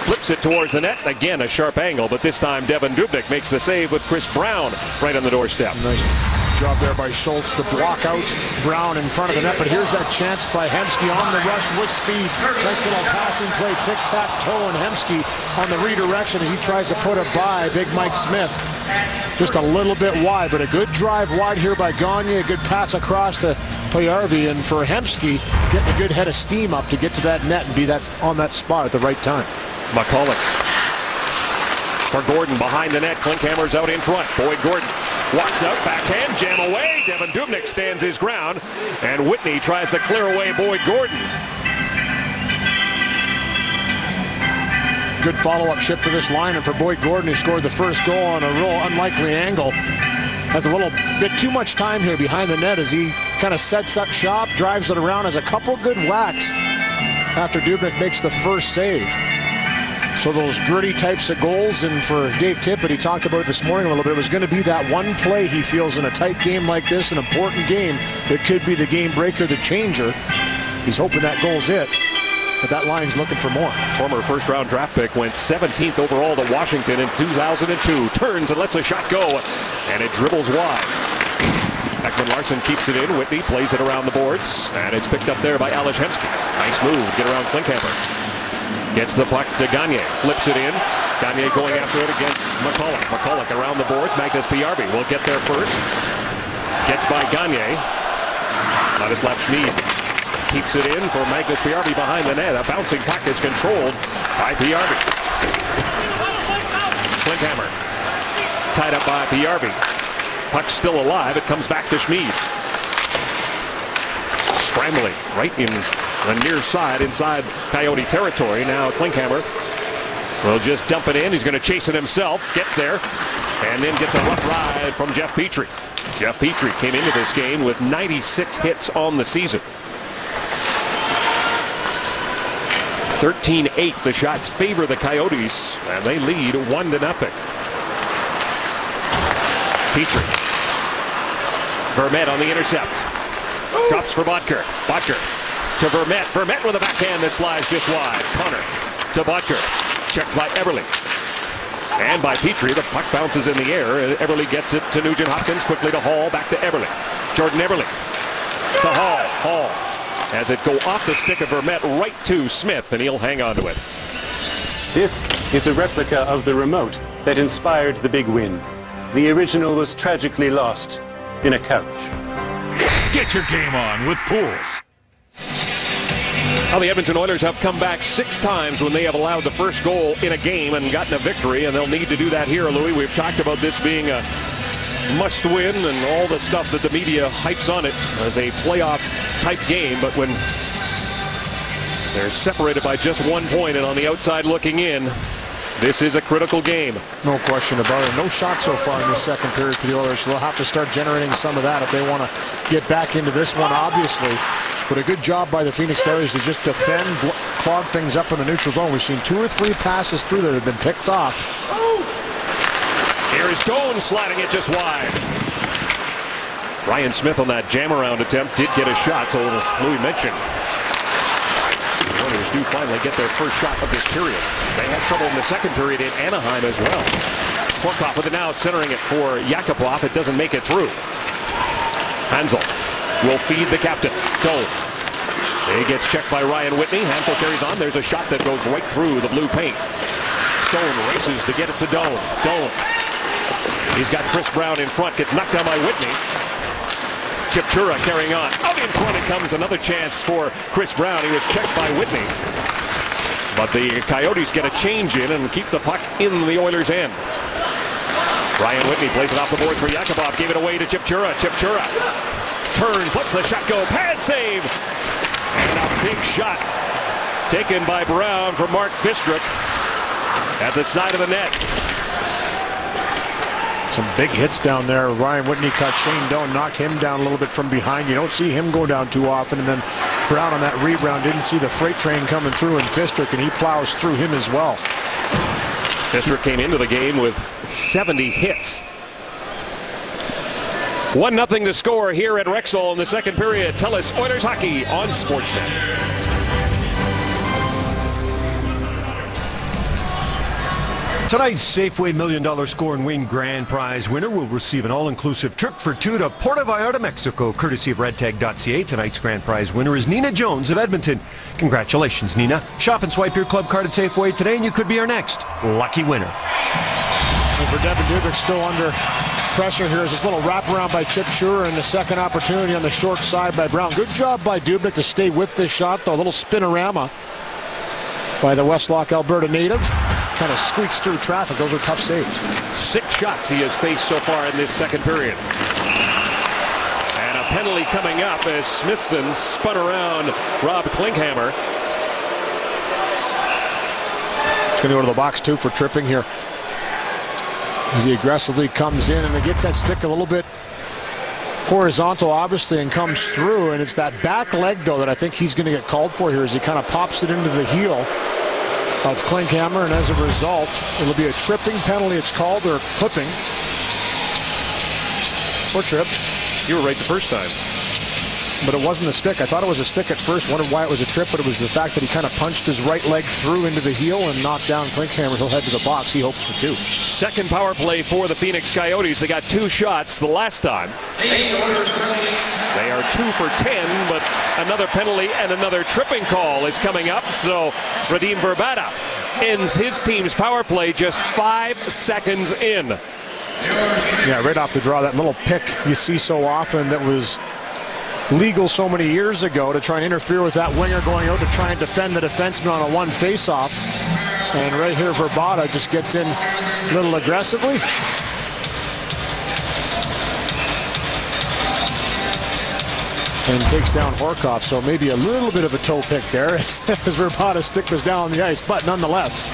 flips it towards the net. Again, a sharp angle, but this time Devan Dubnyk makes the save with Chris Brown right on the doorstep. Nice job there by Schultz to block out Brown in front of the net. But here's that chance by Hemsky on the rush with speed. Nice little passing play, tic-tac-toe, and Hemsky on the redirection he tries to put it by Big Mike Smith. Just a little bit wide, but a good drive wide here by Gagner. A good pass across to Paajarvi, and for Hemsky, getting a good head of steam up to get to that net and be that on that spot at the right time. Michalek for Gordon behind the net. Klinkhammer's out in front. Boyd Gordon walks up, backhand, jam away. Devan Dubnyk stands his ground, and Whitney tries to clear away Boyd Gordon. Good follow-up ship to this line, and for Boyd Gordon, who scored the first goal on a real unlikely angle, has a little bit too much time here behind the net as he kind of sets up shop, drives it around, has a couple good whacks after Dubnyk makes the first save. So those gritty types of goals, and for Dave Tippett, he talked about it this morning a little bit, it was going to be that one play he feels in a tight game like this, an important game, that could be the game breaker, the changer. He's hoping that goal's it, but that line's looking for more. Former first-round draft pick went 17th overall to Washington in 2002. Turns and lets a shot go, and it dribbles wide. Ekman Larsson keeps it in. Whitney plays it around the boards, and it's picked up there by Ales Hemsky. Nice move, get around Klinkhammer. Gets the puck to Gagner. Flips it in. Gagner going after it against Michalek. Michalek around the boards. Magnus Paajarvi will get there first. Gets by Gagner. Ladislav Smid keeps it in for Magnus Paajarvi behind the net. A bouncing puck is controlled by Paajarvi. Klinkhammer tied up by Paajarvi. Puck still alive. It comes back to Smid. Scrambling right in the near side inside Coyote territory. Now Klinkhammer will just dump it in. He's going to chase it himself. Gets there and then gets a rough ride from Jeff Petry. Jeff Petry came into this game with 96 hits on the season. 13-8. The shots favor the Coyotes, and they lead one to nothing. Petry. Vermette on the intercept. Drops for Boedker. Boedker to Vermette. Vermette with a backhand that slides just wide. Conner to Boedker. Checked by Eberle. And by Petry, the puck bounces in the air. Eberle gets it to Nugent Hopkins. Quickly to Hall. Back to Eberle. Jordan Eberle. to Hall. Hall as it go off the stick of Vermette right to Smith, and he'll hang on to it. This is a replica of the remote that inspired the big win. The original was tragically lost in a couch. Get your game on with Pools. Now the Edmonton Oilers have come back six times when they have allowed the first goal in a game and gotten a victory, and they'll need to do that here, Louis. We've talked about this being a must win and all the stuff that the media hypes on it as a playoff type game, but when they're separated by just one point and on the outside looking in, this is a critical game. No question about it. No shot so far in the second period for the Oilers. So they'll have to start generating some of that if they want to get back into this one, obviously. But a good job by the Phoenix Coyotes to just defend, clog things up in the neutral zone. We've seen two or three passes through that have been picked off. Here's Doan sliding it just wide. Ryan Smyth on that jam around attempt did get a shot, so as Louis mentioned, do finally get their first shot of this period. They had trouble in the second period in Anaheim as well. Horcoff with it now, centering it for Yakupov. It doesn't make it through. Hanzal will feed the captain. Doan. He gets checked by Ryan Whitney. Hanzal carries on. There's a shot that goes right through the blue paint. Stone races to get it to Doan. Doan He's got Chris Brown in front. Gets knocked down by Whitney. Chipchura carrying on. Out in front it comes. Another chance for Chris Brown. He was checked by Whitney. But the Coyotes get a change in and keep the puck in the Oilers' end. Ryan Whitney plays it off the boards for Yakupov. Gave it away to Chipchura. Chipchura turns, lets the shot go. Pad save. And a big shot taken by Brown from Mark Fistric at the side of the net. Some big hits down there. Ryan Whitney cut Shane Doan, knocked him down a little bit from behind. You don't see him go down too often. And then Brown on that rebound didn't see the freight train coming through in Fistric, and he plows through him as well. Fistric came into the game with 70 hits. 1 nothing to score here at Rexall in the second period. Telus Oilers Hockey on Sportsnet. Tonight's Safeway Million Dollar Score and Win Grand Prize winner will receive an all-inclusive trip for two to Puerto Vallarta, Mexico, courtesy of RedTag.ca. Tonight's Grand Prize winner is Nina Jones of Edmonton. Congratulations, Nina. Shop and swipe your club card at Safeway today, and you could be our next lucky winner. And for Devan Dubnyk, still under pressure here is this little wraparound by Chipchura and the second opportunity on the short side by Brown. Good job by Dubnyk to stay with this shot, though. A little spinorama by the Westlock, Alberta native kind of squeaks through traffic. Those are tough saves. Six shots he has faced so far in this second period. And a penalty coming up as Smithson spun around Rob Klinkhammer. He's going to go to the box too for tripping here. As he aggressively comes in and it gets that stick a little bit horizontal obviously and comes through and it's that back leg though that I think he's going to get called for here as he kind of pops it into the heel of Klinkhammer, and as a result, it'll be a tripping penalty. It's called or clipping or trip You were right the first time. But it wasn't a stick. I thought it was a stick at first. Wondered why it was a trip, but it was the fact that he kind of punched his right leg through into the heel and knocked down Klinkhammer. He'll head to the box. He hopes for two. Second power play for the Phoenix Coyotes. They got two shots the last time. They are two for ten, but another penalty and another tripping call is coming up. So Radim Vrbata ends his team's power play just five seconds in. Yeah, right off the draw, that little pick you see so often that was legal so many years ago to try and interfere with that winger going out to try and defend the defenseman on a one face-off. And right here, Vrbata just gets in a little aggressively. And takes down Horcoff, so maybe a little bit of a toe pick there as, as Vrbata's stick was down on the ice, but nonetheless,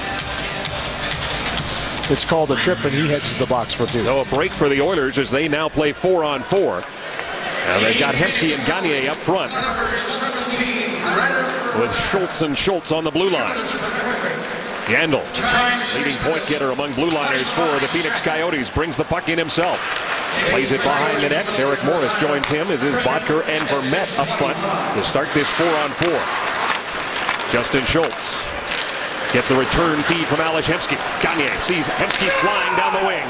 it's called a trip and he heads to the box for two. So a break for the Oilers as they now play four on four. And they've got Hemsky and Gagner up front. With Schultz and Schultz on the blue line. Yandle, leading point getter among blue liners for the Phoenix Coyotes, brings the puck in himself. Plays it behind the net. Derek Morris joins him as is Boedker and Vermette up front to start this four-on-four. Justin Schultz gets a return feed from Ales Hemsky. Gagner sees Hemsky flying down the wing.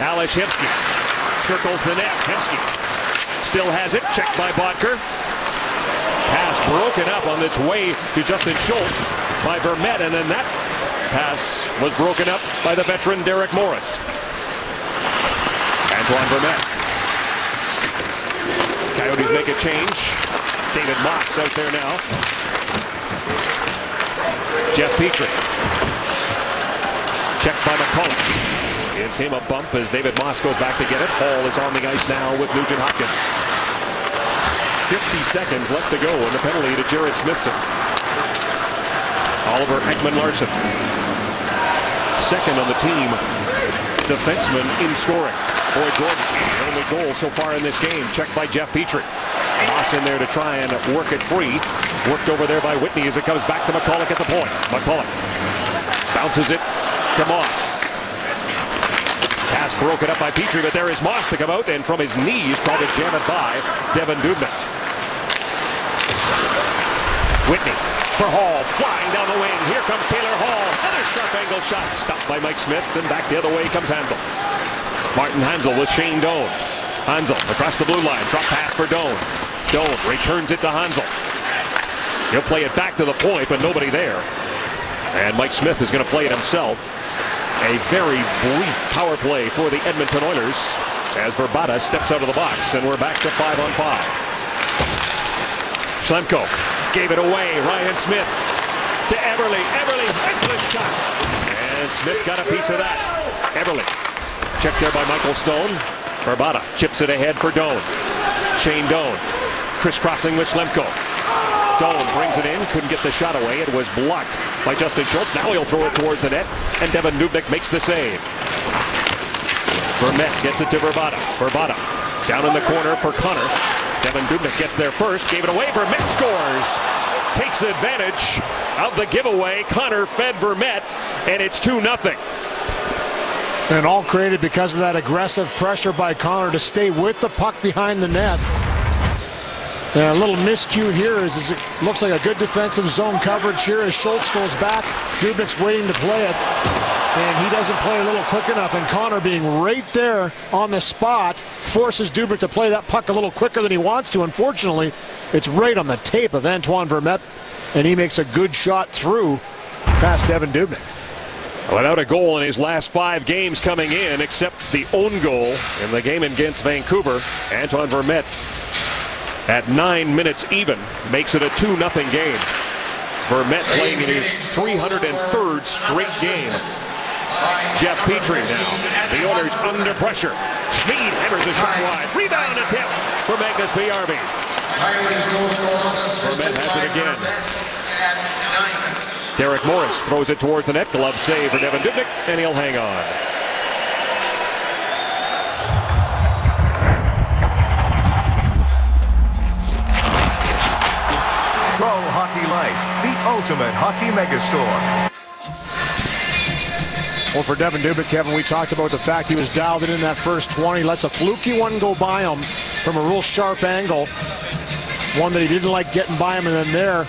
Ales Hemsky circles the net. Hemsky still has it. Checked by Boedker. Pass broken up on its way to Justin Schultz by Vermette, and then that pass was broken up by the veteran Derek Morris. Antoine Vermette. Coyotes make a change. David Moss out there now. Jeff Petry. Checked by Michalek. Gives him a bump as David Moss goes back to get it. Hall is on the ice now with Nugent Hopkins. 50 seconds left to go and the penalty to Jerred Smithson. Oliver Ekman Larsson. Second on the team. Defenseman in scoring. Boyd Gordon, only goal so far in this game. Checked by Jeff Petry. Moss in there to try and work it free. Worked over there by Whitney as it comes back to Michalek at the point. Michalek bounces it to Moss. Pass broken up by Petry, but there is Moss to come out and from his knees try to jam it by Devan Dubnyk. Whitney for Hall, flying down the wing. Here comes Taylor Hall. Another sharp angle shot. Stopped by Mike Smith. Then back the other way comes Hanzal. Martin Hanzal with Shane Doan. Hanzal across the blue line. Drop pass for Doan. Doan returns it to Hanzal. He'll play it back to the point, but nobody there. And Mike Smith is going to play it himself. A very brief power play for the Edmonton Oilers as Vrbata steps out of the box. And we're back to five on five. Schlemko gave it away. Ryan Smyth to Eberle. Eberle, the shot. And Smith got a piece of that. Eberle checked there by Michael Stone. Vrbata chips it ahead for Doan. Shane Doan crisscrossing with Schlemko. Doan brings it in, couldn't get the shot away. It was blocked by Justin Schultz. Now he'll throw it towards the net, and Devan Dubnyk makes the save. Vermette gets it to Vrbata. Vrbata down in the corner for Conner. Devan Dubnyk gets there first, gave it away. Vermette scores. Takes advantage of the giveaway. Conner fed Vermette, and it's 2 0. And all created because of that aggressive pressure by Conner to stay with the puck behind the net. And a little miscue here is, is it looks like a good defensive zone coverage here as Schultz goes back. Dubnyk's waiting to play it. And he doesn't play a little quick enough. And Conner being right there on the spot forces Dubnyk to play that puck a little quicker than he wants to. Unfortunately, it's right on the tape of Antoine Vermette. And he makes a good shot through past Devan Dubnyk. Without a goal in his last five games coming in, except the own goal in the game against Vancouver, Antoine Vermette at nine minutes even makes it a 2 0 game. Vermette playing in his 303rd straight game. Jeff Petry now. The Oilers under pressure. Smid hammers a shot wide. Rebound attempt for Magnus Paajarvi. Vermette has it again. Derek Morris throws it towards the net. Glove save for Devan Dubnyk, and he'll hang on. Pro Hockey Life, the ultimate hockey megastore. Well, for Devan Dubnyk, Kevin, we talked about the fact he was dialed in in that first 20. Lets a fluky one go by him from a real sharp angle. One that he didn't like getting by him, and then there,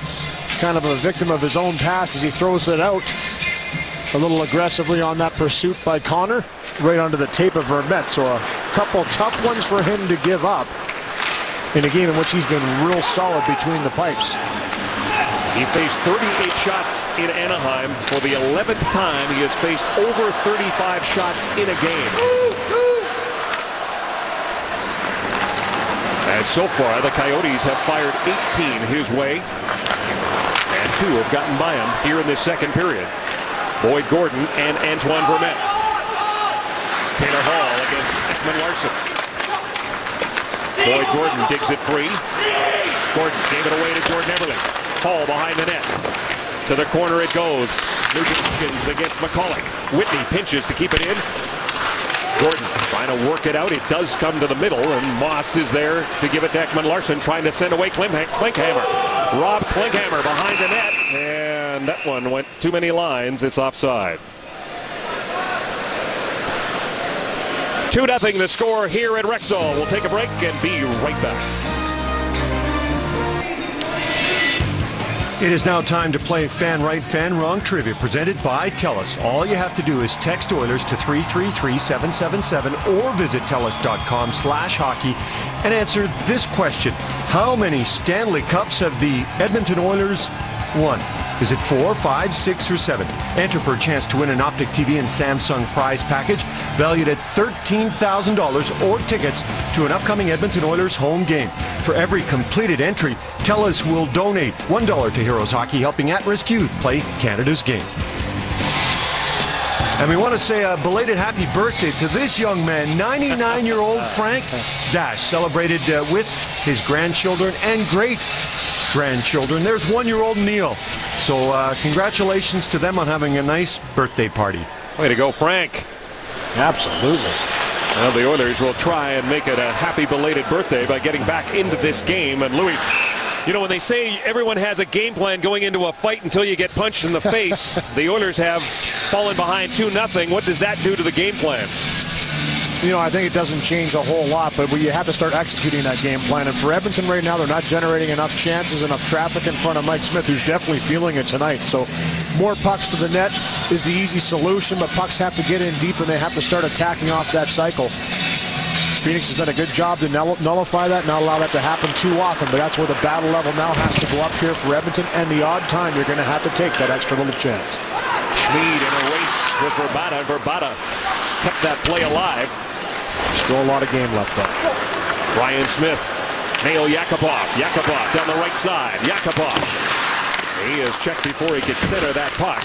kind of a victim of his own pass as he throws it out a little aggressively on that pursuit by Conner, right onto the tape of Vermette. So a couple tough ones for him to give up in a game in which he's been real solid between the pipes. He faced 38 shots in Anaheim. For the 11th time, he has faced over 35 shots in a game. And so far, the Coyotes have fired 18 his way. And two have gotten by him here in this second period. Boyd Gordon and Antoine Vermette. Taylor Hall against Ekman Larsson. Boyd Gordon digs it free. Gordon gave it away to Jordan Eberle. Hall behind the net. To the corner it goes. Nugent against Michalek. Whitney pinches to keep it in. Gordon trying to work it out. It does come to the middle, and Moss is there to give it to Ekman Larsson, trying to send away Klinkhammer. Rob Klinkhammer behind the net, and that one went too many lines. It's offside. 2 0 the score here at Rexall. We'll take a break and be right back. It is now time to play Fan Right, Fan Wrong trivia presented by TELUS. All you have to do is text Oilers to 333-777 or visit TELUS.com slash hockey and answer this question. How many Stanley Cups have the Edmonton Oilers won? Is it four, five, six, or seven? Enter for a chance to win an Optik TV and Samsung prize package valued at $13,000 or tickets to an upcoming Edmonton Oilers home game. For every completed entry, TELUS will donate $1 to Heroes Hockey, helping at-risk youth play Canada's game. And we want to say a belated happy birthday to this young man, 99-year-old Frank Dash, celebrated uh, with his grandchildren and great grandchildren. There's one-year-old Neil. So uh, congratulations to them on having a nice birthday party. Way to go, Frank. Absolutely. Well, the Oilers will try and make it a happy belated birthday by getting back into this game. And Louis, you know, when they say everyone has a game plan going into a fight until you get punched in the face, the Oilers have fallen behind 2 0. What does that do to the game plan? You know, I think it doesn't change a whole lot, but you have to start executing that game plan. And for Edmonton right now, they're not generating enough chances, enough traffic in front of Mike Smith, who's definitely feeling it tonight. So more pucks to the net is the easy solution, but pucks have to get in deep and they have to start attacking off that cycle. Phoenix has done a good job to nullify that, not allow that to happen too often, but that's where the battle level now has to go up here for Edmonton, and the odd time you're going to have to take that extra little chance. Smid in a race with Vrbata. Verbata kept that play alive. Still a lot of game left though. Ryan Smyth, Nail Yakupov, Yakupov down the right side. Yakupov. He is checked before he could center that puck.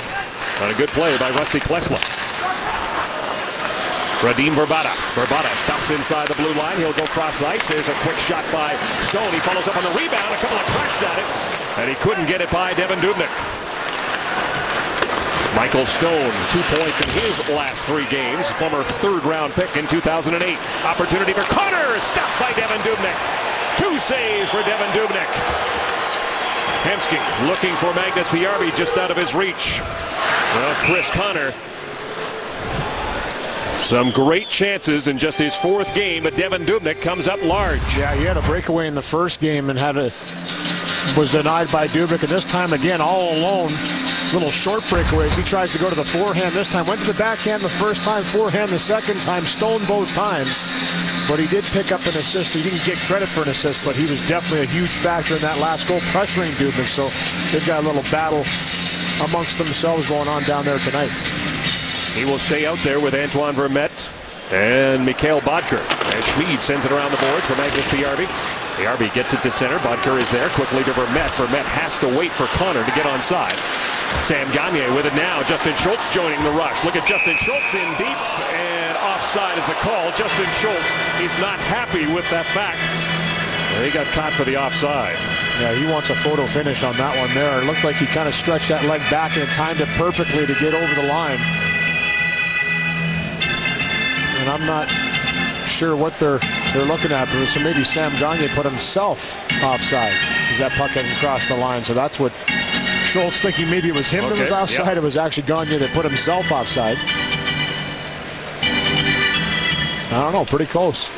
On a good play by Rusty Klesla. Radim Vrbata. Vrbata stops inside the blue line. He'll go cross ice. There's a quick shot by Stone. He follows up on the rebound. A couple of cracks at it. And he couldn't get it by Devan Dubnyk. Michael Stone, two points in his last three games. Former third-round pick in 2008. Opportunity for Conner, stopped by Devan Dubnyk. Two saves for Devan Dubnyk. Hemsky looking for Magnus Paajarvi just out of his reach. Well, Chris Conner. Some great chances in just his fourth game, but Devan Dubnyk comes up large. Yeah, he had a breakaway in the first game and had a was denied by Dubnyk, and this time again all alone little short breakaways. He tries to go to the forehand this time. Went to the backhand the first time, forehand the second time, stone both times. But he did pick up an assist. He didn't get credit for an assist, but he was definitely a huge factor in that last goal, pressuring Dubnyk. So they've got a little battle amongst themselves going on down there tonight. He will stay out there with Antoine Vermette and Mikkel Boedker. As Smid sends it around the boards for Magnus Paajarvi. Paajarvi gets it to center. Boedker is there quickly to Vermette. Vermette has to wait for Conner to get on side. Sam Gagner with it now. Justin Schultz joining the rush. Look at Justin Schultz in deep and offside is the call. Justin Schultz is not happy with that fact. He got caught for the offside. Yeah, he wants a photo finish on that one there. It looked like he kind of stretched that leg back and timed it perfectly to get over the line. And I'm not sure what they're they're looking at, but so maybe Sam Gagner put himself offside as that puck hadn't crossed the line. So that's what Schultz thinking maybe it was him okay, that was offside. Yep. It was actually Gagner that put himself offside. I don't know, pretty close.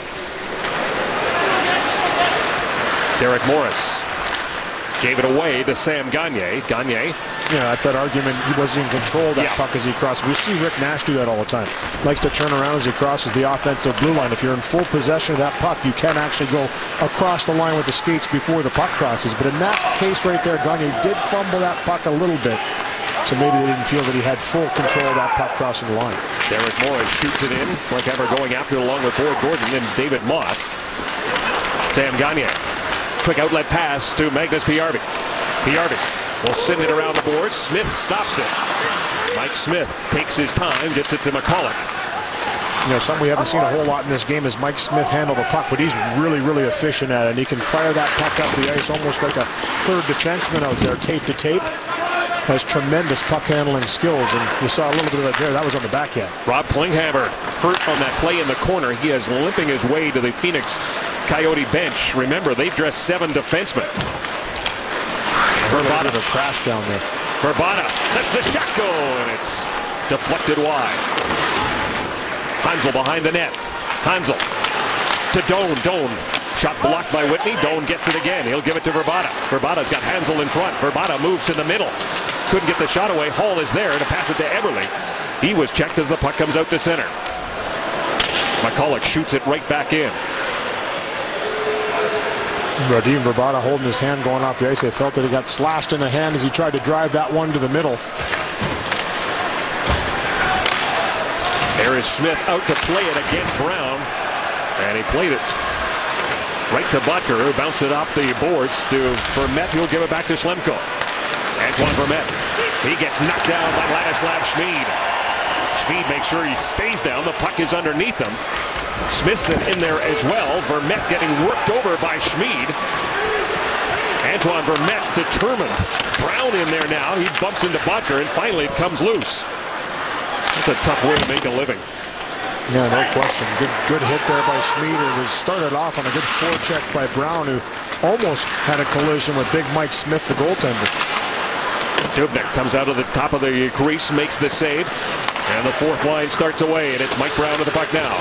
Derek Morris gave it away to Sam Gagner. Gagner. Yeah, that's that argument. He wasn't in control of that yeah. puck as he crossed. We see Rick Nash do that all the time. Likes to turn around as he crosses the offensive blue line. If you're in full possession of that puck, you can actually go across the line with the skates before the puck crosses. But in that case right there, Gagner did fumble that puck a little bit. So maybe they didn't feel that he had full control of that puck crossing the line. Derek Morris shoots it in. Frank Ever going after it along with Boyd Gordon and David Moss. Sam Gagner Quick outlet pass to Magnus Paajarvi. Paajarvi will send it around the board. Smith stops it. Mike Smith takes his time, gets it to Michalek. You know, something we haven't seen a whole lot in this game is Mike Smith handle the puck, but he's really, really efficient at it. And he can fire that puck up the ice almost like a third defenseman out there, tape to tape. has tremendous puck handling skills, and you saw a little bit of it there. That was on the backhand. Rob Klinkhammer hurt on that play in the corner. He is limping his way to the Phoenix Coyote bench. Remember, they've dressed seven defensemen. Vrbata a crash down there. Vrbata, let the shot go, and it's deflected wide. Hanzal behind the net. Hanzal to Doan. Doan Shot blocked by Whitney. Doan gets it again. He'll give it to Vrbata. Vrbata's got Hanzal in front. Vrbata moves to the middle. Couldn't get the shot away. Hall is there to pass it to Eberle. He was checked as the puck comes out to center. Michalek shoots it right back in. Radim Vrbata holding his hand going off the ice. They felt that he got slashed in the hand as he tried to drive that one to the middle. There is Smith out to play it against Brown. And he played it right to Boedker, who bounced it off the boards to Vermette, who'll give it back to Schlemko. Antoine Vermette. He gets knocked down by Ladislav Smid. Smid makes sure he stays down. The puck is underneath him. Smithson in there as well. Vermette getting worked over by Smid. Antoine Vermette determined. Brown in there now. He bumps into Boedker and finally it comes loose. That's a tough way to make a living. Yeah, no question. Good good hit there by Schmieder. It was started off on a good forecheck by Brown, who almost had a collision with Big Mike Smith, the goaltender. Dubnyk comes out of the top of the crease, makes the save, and the fourth line starts away, and it's Mike Brown with the puck now.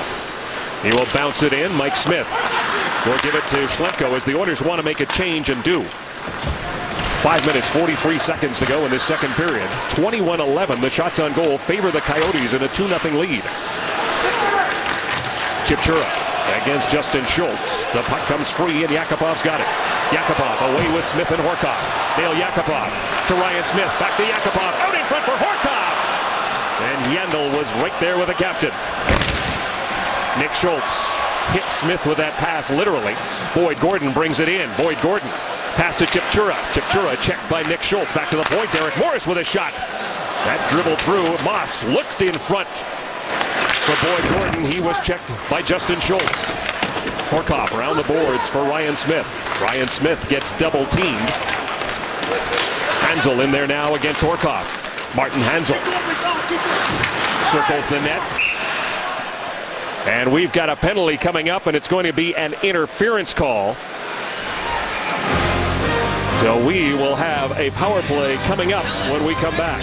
He will bounce it in. Mike Smith will give it to Schlemko as the Oilers want to make a change and do. Five minutes, 43 seconds to go in this second period. 21-11, the shots on goal favor the Coyotes in a 2-0 lead. Chipchura against Justin Schultz. The puck comes free and Yakupov's got it. Yakupov away with Smith and Horcoff. Dale Yakupov to Ryan Smyth. Back to Yakupov. Out in front for Horcoff. And Yandle was right there with the captain. Nick Schultz hits Smith with that pass literally. Boyd Gordon brings it in. Boyd Gordon Pass to Chipchura. Chipchura checked by Nick Schultz. Back to the point. Derek Morris with a shot. That dribbled through. Moss looked in front for Boyd Gordon. He was checked by Justin Schultz. Horcoff around the boards for Ryan Smyth. Ryan Smyth gets double teamed. Hanzal in there now against Horcoff. Martin Hanzal circles the net. And we've got a penalty coming up, and it's going to be an interference call. So we will have a power play coming up when we come back.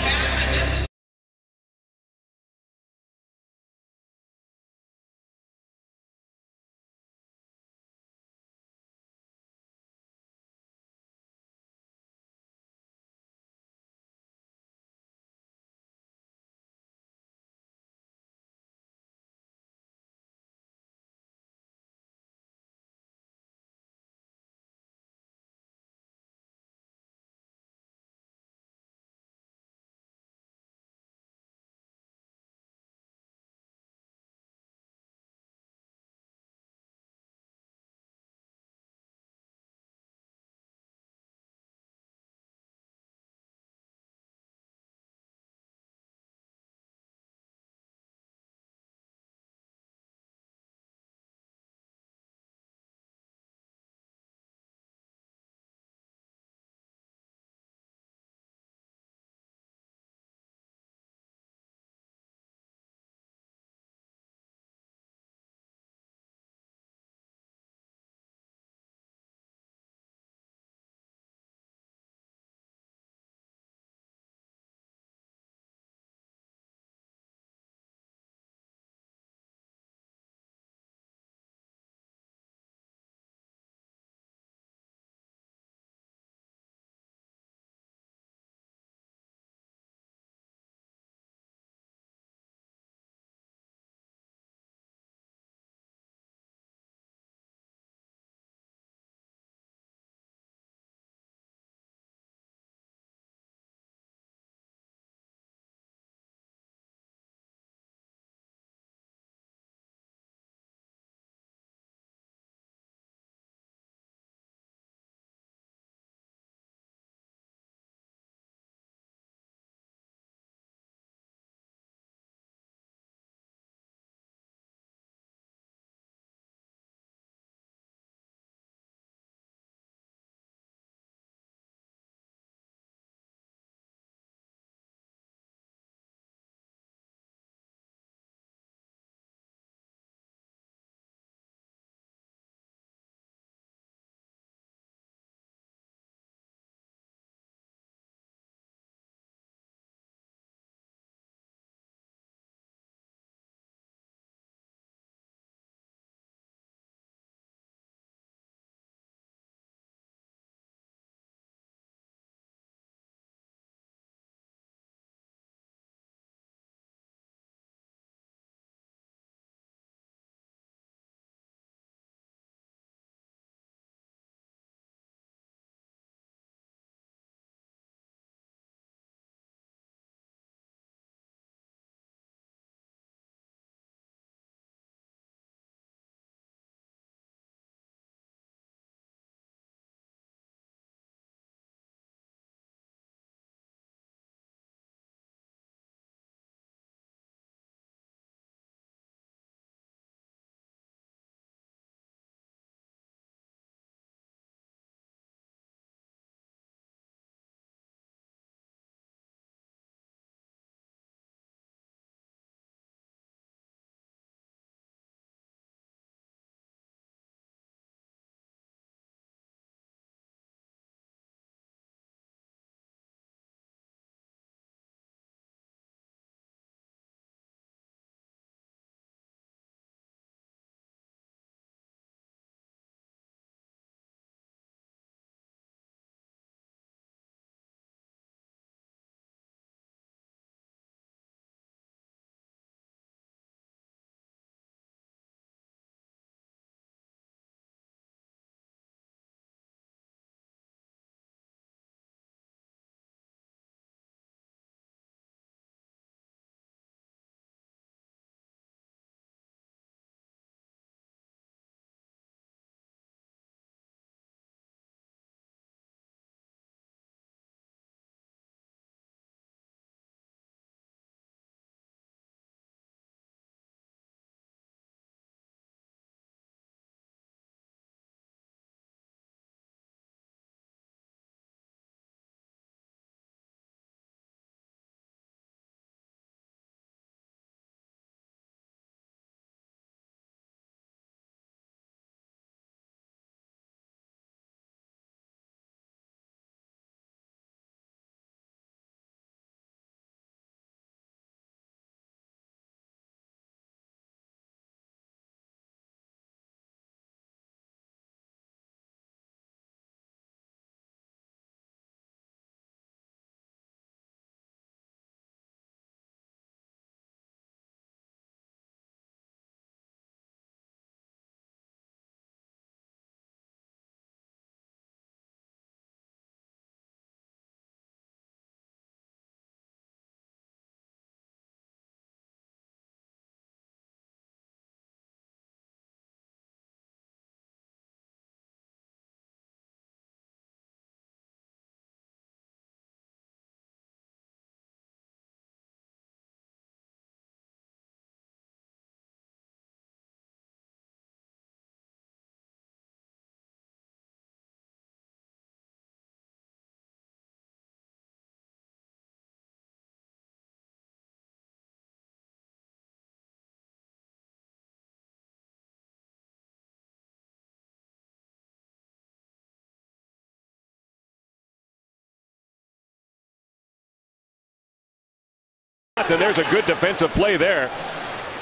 And there's a good defensive play there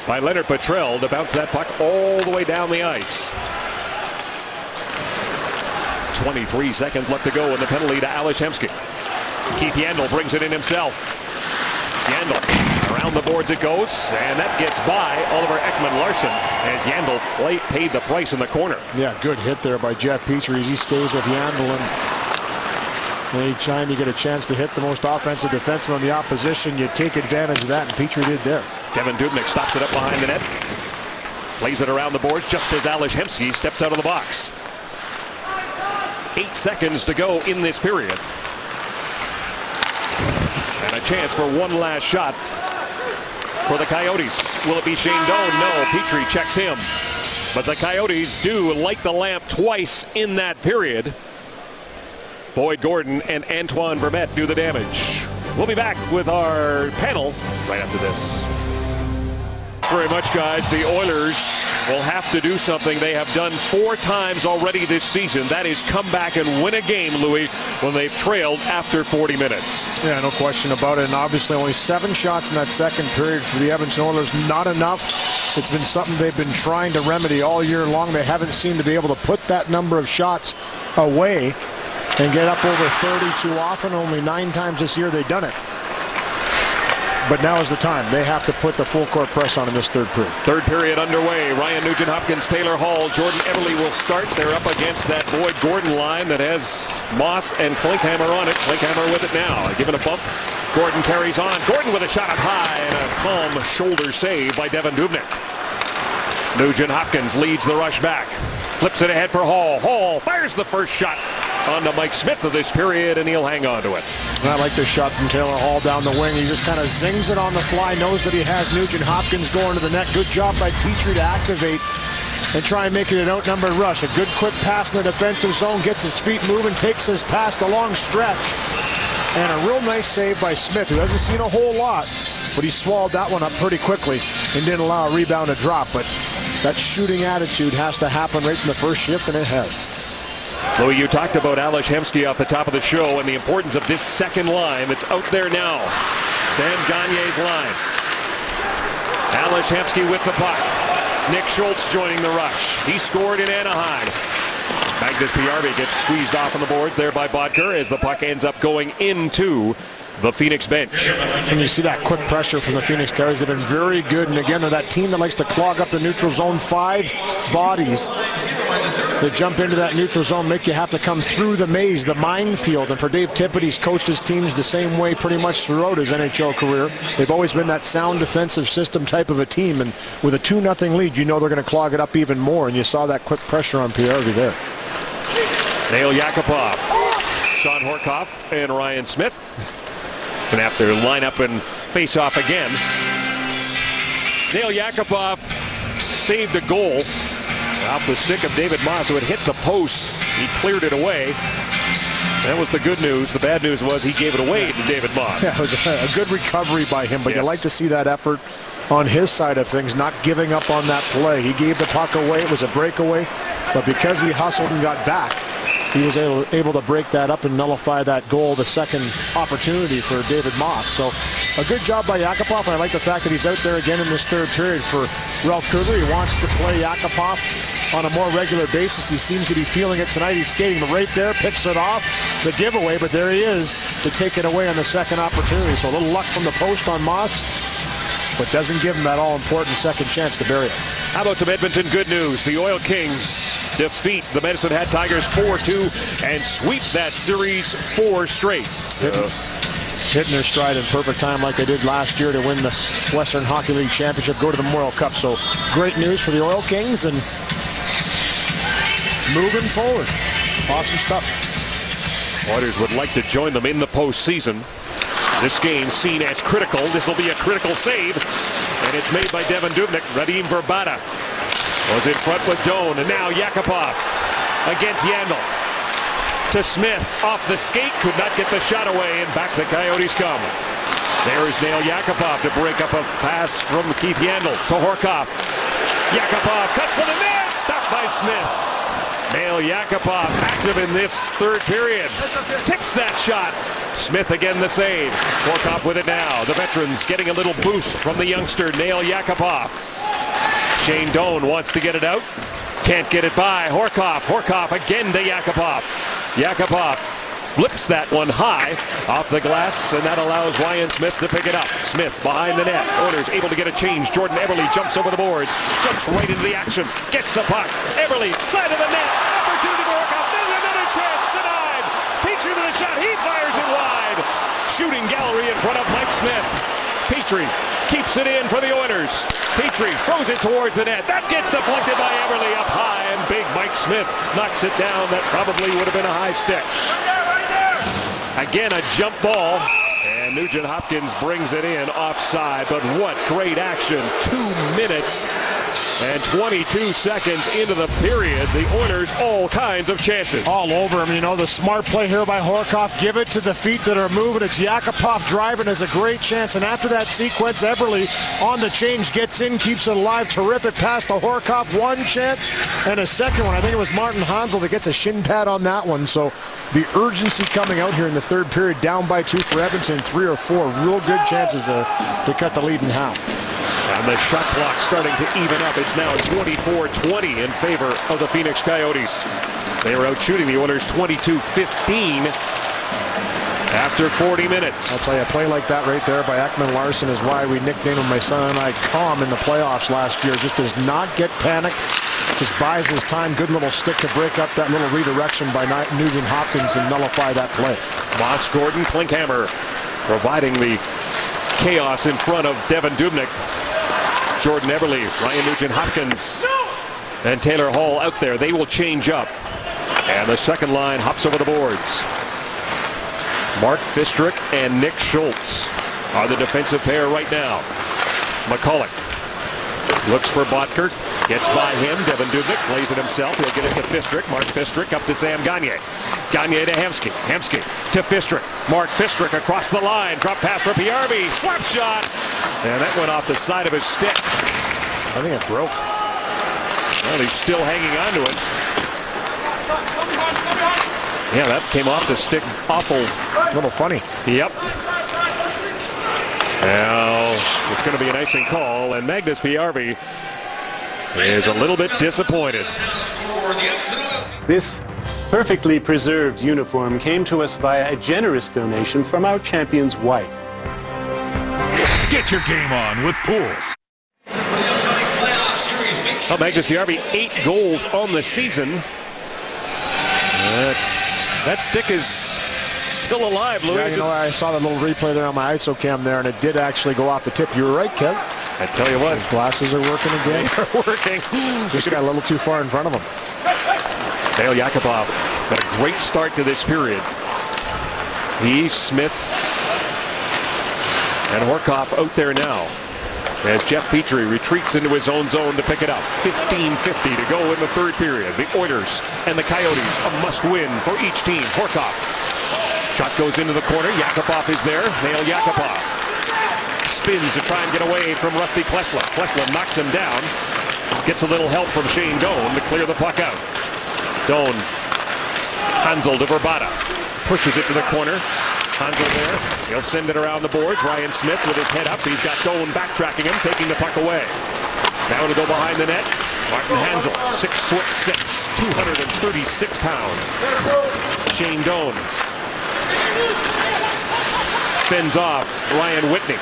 by Lennart Petrell to bounce that puck all the way down the ice. 23 seconds left to go in the penalty to Ales Hemsky. Keith Yandle brings it in himself. Yandle around the boards it goes, and that gets by Oliver Ekman Larsson as Yandle play, paid the price in the corner. Yeah, good hit there by Jeff Petry as he stays with Yandle. And anytime you get a chance to hit the most offensive defenseman on the opposition, you take advantage of that, and Petry did there. Devan Dubnyk stops it up behind the net. Plays it around the boards just as Ales Hemsky steps out of the box. Eight seconds to go in this period. And a chance for one last shot for the Coyotes. Will it be Shane Doan? No. Petry checks him. But the Coyotes do light the lamp twice in that period. Boyd Gordon and Antoine Vermette do the damage. We'll be back with our panel right after this. Thanks very much, guys. The Oilers will have to do something they have done four times already this season. That is come back and win a game, Louis, when they've trailed after 40 minutes. Yeah, no question about it. And obviously only seven shots in that second period for the Edmonton Oilers. Not enough. It's been something they've been trying to remedy all year long. They haven't seemed to be able to put that number of shots away and get up over 30 too often. Only nine times this year they've done it. But now is the time. They have to put the full court press on in this third period. Third period underway. Ryan Nugent Hopkins, Taylor Hall, Jordan Eberle will start. They're up against that Boyd Gordon line that has Moss and Klinkhammer on it. Klinkhammer with it now. Given a bump. Gordon carries on. Gordon with a shot up high and a calm shoulder save by Devan Dubnyk. Nugent Hopkins leads the rush back. Flips it ahead for Hall. Hall fires the first shot onto Mike Smith of this period, and he'll hang on to it. I like this shot from Taylor Hall down the wing. He just kind of zings it on the fly, knows that he has Nugent Hopkins going to the net. Good job by Petry to activate and try and make it an outnumbered rush. A good quick pass in the defensive zone, gets his feet moving, takes his pass the long stretch. And a real nice save by Smith, who hasn't seen a whole lot, but he swallowed that one up pretty quickly and didn't allow a rebound to drop. But that shooting attitude has to happen right from the first shift, and it has. Louis, you talked about Ales Hemsky off the top of the show and the importance of this second line that's out there now. Sam Gagner's line. Ales Hemsky with the puck. Nick Schultz joining the rush. He scored in Anaheim. Magnus Paajarvi gets squeezed off on the board there by Boedker as the puck ends up going into the Phoenix bench. And you see that quick pressure from the Phoenix Coyotes. They've been very good. And again, they're that team that likes to clog up the neutral zone. Five bodies that jump into that neutral zone make you have to come through the maze, the minefield. And for Dave Tippett, he's coached his teams the same way pretty much throughout his NHL career. They've always been that sound defensive system type of a team. And with a 2-0 lead, you know they're going to clog it up even more. And you saw that quick pressure on Paajarvi there. Nail Yakupov, Shawn Horcoff, and Ryan Smyth. Going to have to line up and face off again. Nail Yakupov saved a goal off the stick of David Moss, who had hit the post. He cleared it away. That was the good news. The bad news was he gave it away to David Moss. Yeah, it was a, a good recovery by him, but Yes. you like to see that effort on his side of things, not giving up on that play. He gave the puck away. It was a breakaway, but because he hustled and got back, he was able, able to break that up and nullify that goal, the second opportunity for David Moss. So a good job by Yakupov, and I like the fact that he's out there again in this third period for Ralph Krueger. He wants to play Yakupov on a more regular basis. He seems to be feeling it tonight. He's skating right there, picks it off, the giveaway, but there he is to take it away on the second opportunity. So a little luck from the post on Moss, but doesn't give him that all-important second chance to bury it. How about some Edmonton good news? The Oil Kings defeat the Medicine Hat Tigers 4-2 and sweep that series four straight. Hitting, hitting their stride in perfect time like they did last year to win the Western Hockey League Championship, go to the Memorial Cup. So great news for the Oil Kings and moving forward. Awesome stuff. Oilers would like to join them in the postseason. This game seen as critical. This will be a critical save. And it's made by Devan Dubnyk. Radim Vrbata was in front with Doan. And now Yakupov against Yandle. To Smith. Off the skate. Could not get the shot away. And back the Coyotes come. There is Nail Yakupov to break up a pass from Keith Yandle to Horcoff. Yakupov cuts for the net. Stopped by Smith. Nail Yakupov active in this third period. Tips that shot. Smith again the save. Horcoff with it now. The veterans getting a little boost from the youngster Nail Yakupov. Shane Doan wants to get it out. Can't get it by. Horcoff. Horcoff again to Yakupov. Yakupov flips that one high off the glass, and that allows Ryan Smyth to pick it up. Smith behind the net. Oilers able to get a change. Jordan Eberle jumps over the boards, jumps right into the action, gets the puck. Eberle, side of the net. Opportunity for Horcoff. There's another chance. Denied. Petry with a shot. He fires it wide. Shooting gallery in front of Mike Smith. Petry keeps it in for the Oilers. Petry throws it towards the net. That gets deflected by Eberle up high, and big Mike Smith knocks it down. That probably would have been a high stick. Again, a jump ball. And Nugent Hopkins brings it in offside. But what great action. Two minutes and 22 seconds into the period. The Oilers all kinds of chances. All over him. You know, the smart play here by Horcoff. Give it to the feet that are moving. It's Yakupov driving. Has a great chance. And after that sequence, Eberle on the change gets in, keeps it alive. Terrific pass to Horcoff. One chance and a second one. I think it was Martin Hanzal that gets a shin pad on that one. So the urgency coming out here in the third period, down by two for Edmonton, three or four real good chances to, to cut the lead in half. And the shot clock starting to even up. It's now 24-20 in favor of the Phoenix Coyotes. They were out shooting the Oilers 22-15 after 40 minutes. I'll tell you, a play like that right there by Ekman Larsson is why we nicknamed him, my son and I, Calm in the playoffs last year. Just does not get panicked. Just buys his time. Good little stick to break up that little redirection by Nugent Hopkins and nullify that play. Moss Gordon Klinkhammer providing the chaos in front of Devan Dubnyk. Jordan Eberle, Ryan Nugent Hopkins, and Taylor Hall out there. They will change up. And the second line hops over the boards. Mark Fistric and Nick Schultz are the defensive pair right now. Michalek looks for Boedker. Gets by him. Devan Dubnyk plays it himself. He'll get it to Fistric. Mark Fistric up to Sam Gagner. Gagner to Hemsky. Hemsky to Fistric. Mark Fistric across the line. Drop pass for Paajarvi. Slap shot. And that went off the side of his stick. I think it broke. Well, he's still hanging on to it. Yeah, that came off the stick awful. A little funny. Yep. Now, it's going to be an icing call, and Magnus Paajarvi is a little bit disappointed. This perfectly preserved uniform came to us via a generous donation from our champion's wife. Get your game on with Pools. Well, Magnus Paajarvi, eight goals on the season. That's, that stick is still alive, Louis. Yeah, you know, I saw that little replay there on my ISO cam there, and it did actually go off the tip. You were right, Kev. I tell you what. His glasses are working again. They're working. Just got a little too far in front of him. Nail Yakupov got a great start to this period. He, Smith, and Horcoff out there now. As Jeff Petry retreats into his own zone to pick it up. 15-50 to go in the third period. The Oilers and the Coyotes, a must-win for each team. Horcoff. Shot goes into the corner. Yakupov is there. Nail Yakupov. Spins to try and get away from Rusty Klesla. Klesla knocks him down. Gets a little help from Shane Doan to clear the puck out. Doan. Hanzal to Vrbata. Pushes it to the corner. Hanzal there. He'll send it around the boards. Ryan Smyth with his head up. He's got Doan backtracking him, taking the puck away. Now to go behind the net. Martin Hanzal, six foot six, 236 pounds. Shane Doan. Fends off Ryan Whitney.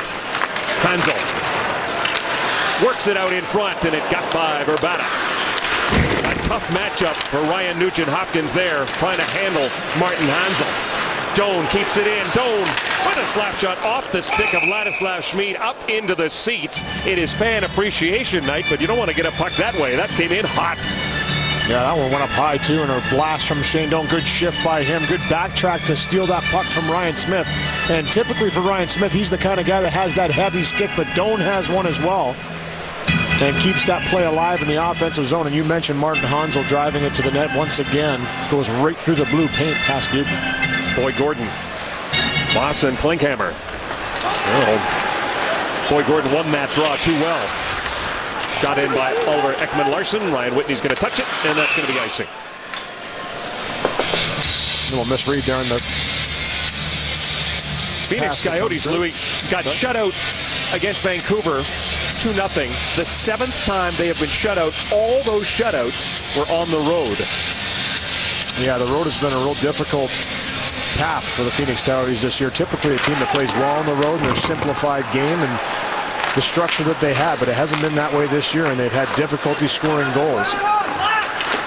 Hanzal works it out in front, and it got by Vrbata. A tough matchup for Ryan Nugent Hopkins there, trying to handle Martin Hanzal. Doan keeps it in. Doan with a slap shot off the stick of Ladislav Smid up into the seats. It is fan appreciation night, but you don't want to get a puck that way. That came in hot. Yeah, that one went up high too, and a blast from Shane Doan. Good shift by him. Good backtrack to steal that puck from Ryan Smyth. And typically for Ryan Smyth, he's the kind of guy that has that heavy stick, but Doan has one as well. And keeps that play alive in the offensive zone. And you mentioned Martin Hanzal driving it to the net once again. Goes right through the blue paint past Dubnyk. Boyd Gordon. And Klinkhammer. Oh. Boyd Gordon won that draw too well. Shot in by Oliver Ekman Larsson. Ryan Whitney's going to touch it, and that's going to be icing. questionable misread there in the Phoenix Coyotes, Louis, got shut out against Vancouver 2 0. The seventh time they have been shut out. All those shutouts were on the road. Yeah, the road has been a real difficult path for the Phoenix Coyotes this year. Typically a team that plays well on the road in their simplified game and the structure that they have, but it hasn't been that way this year, and they've had difficulty scoring goals.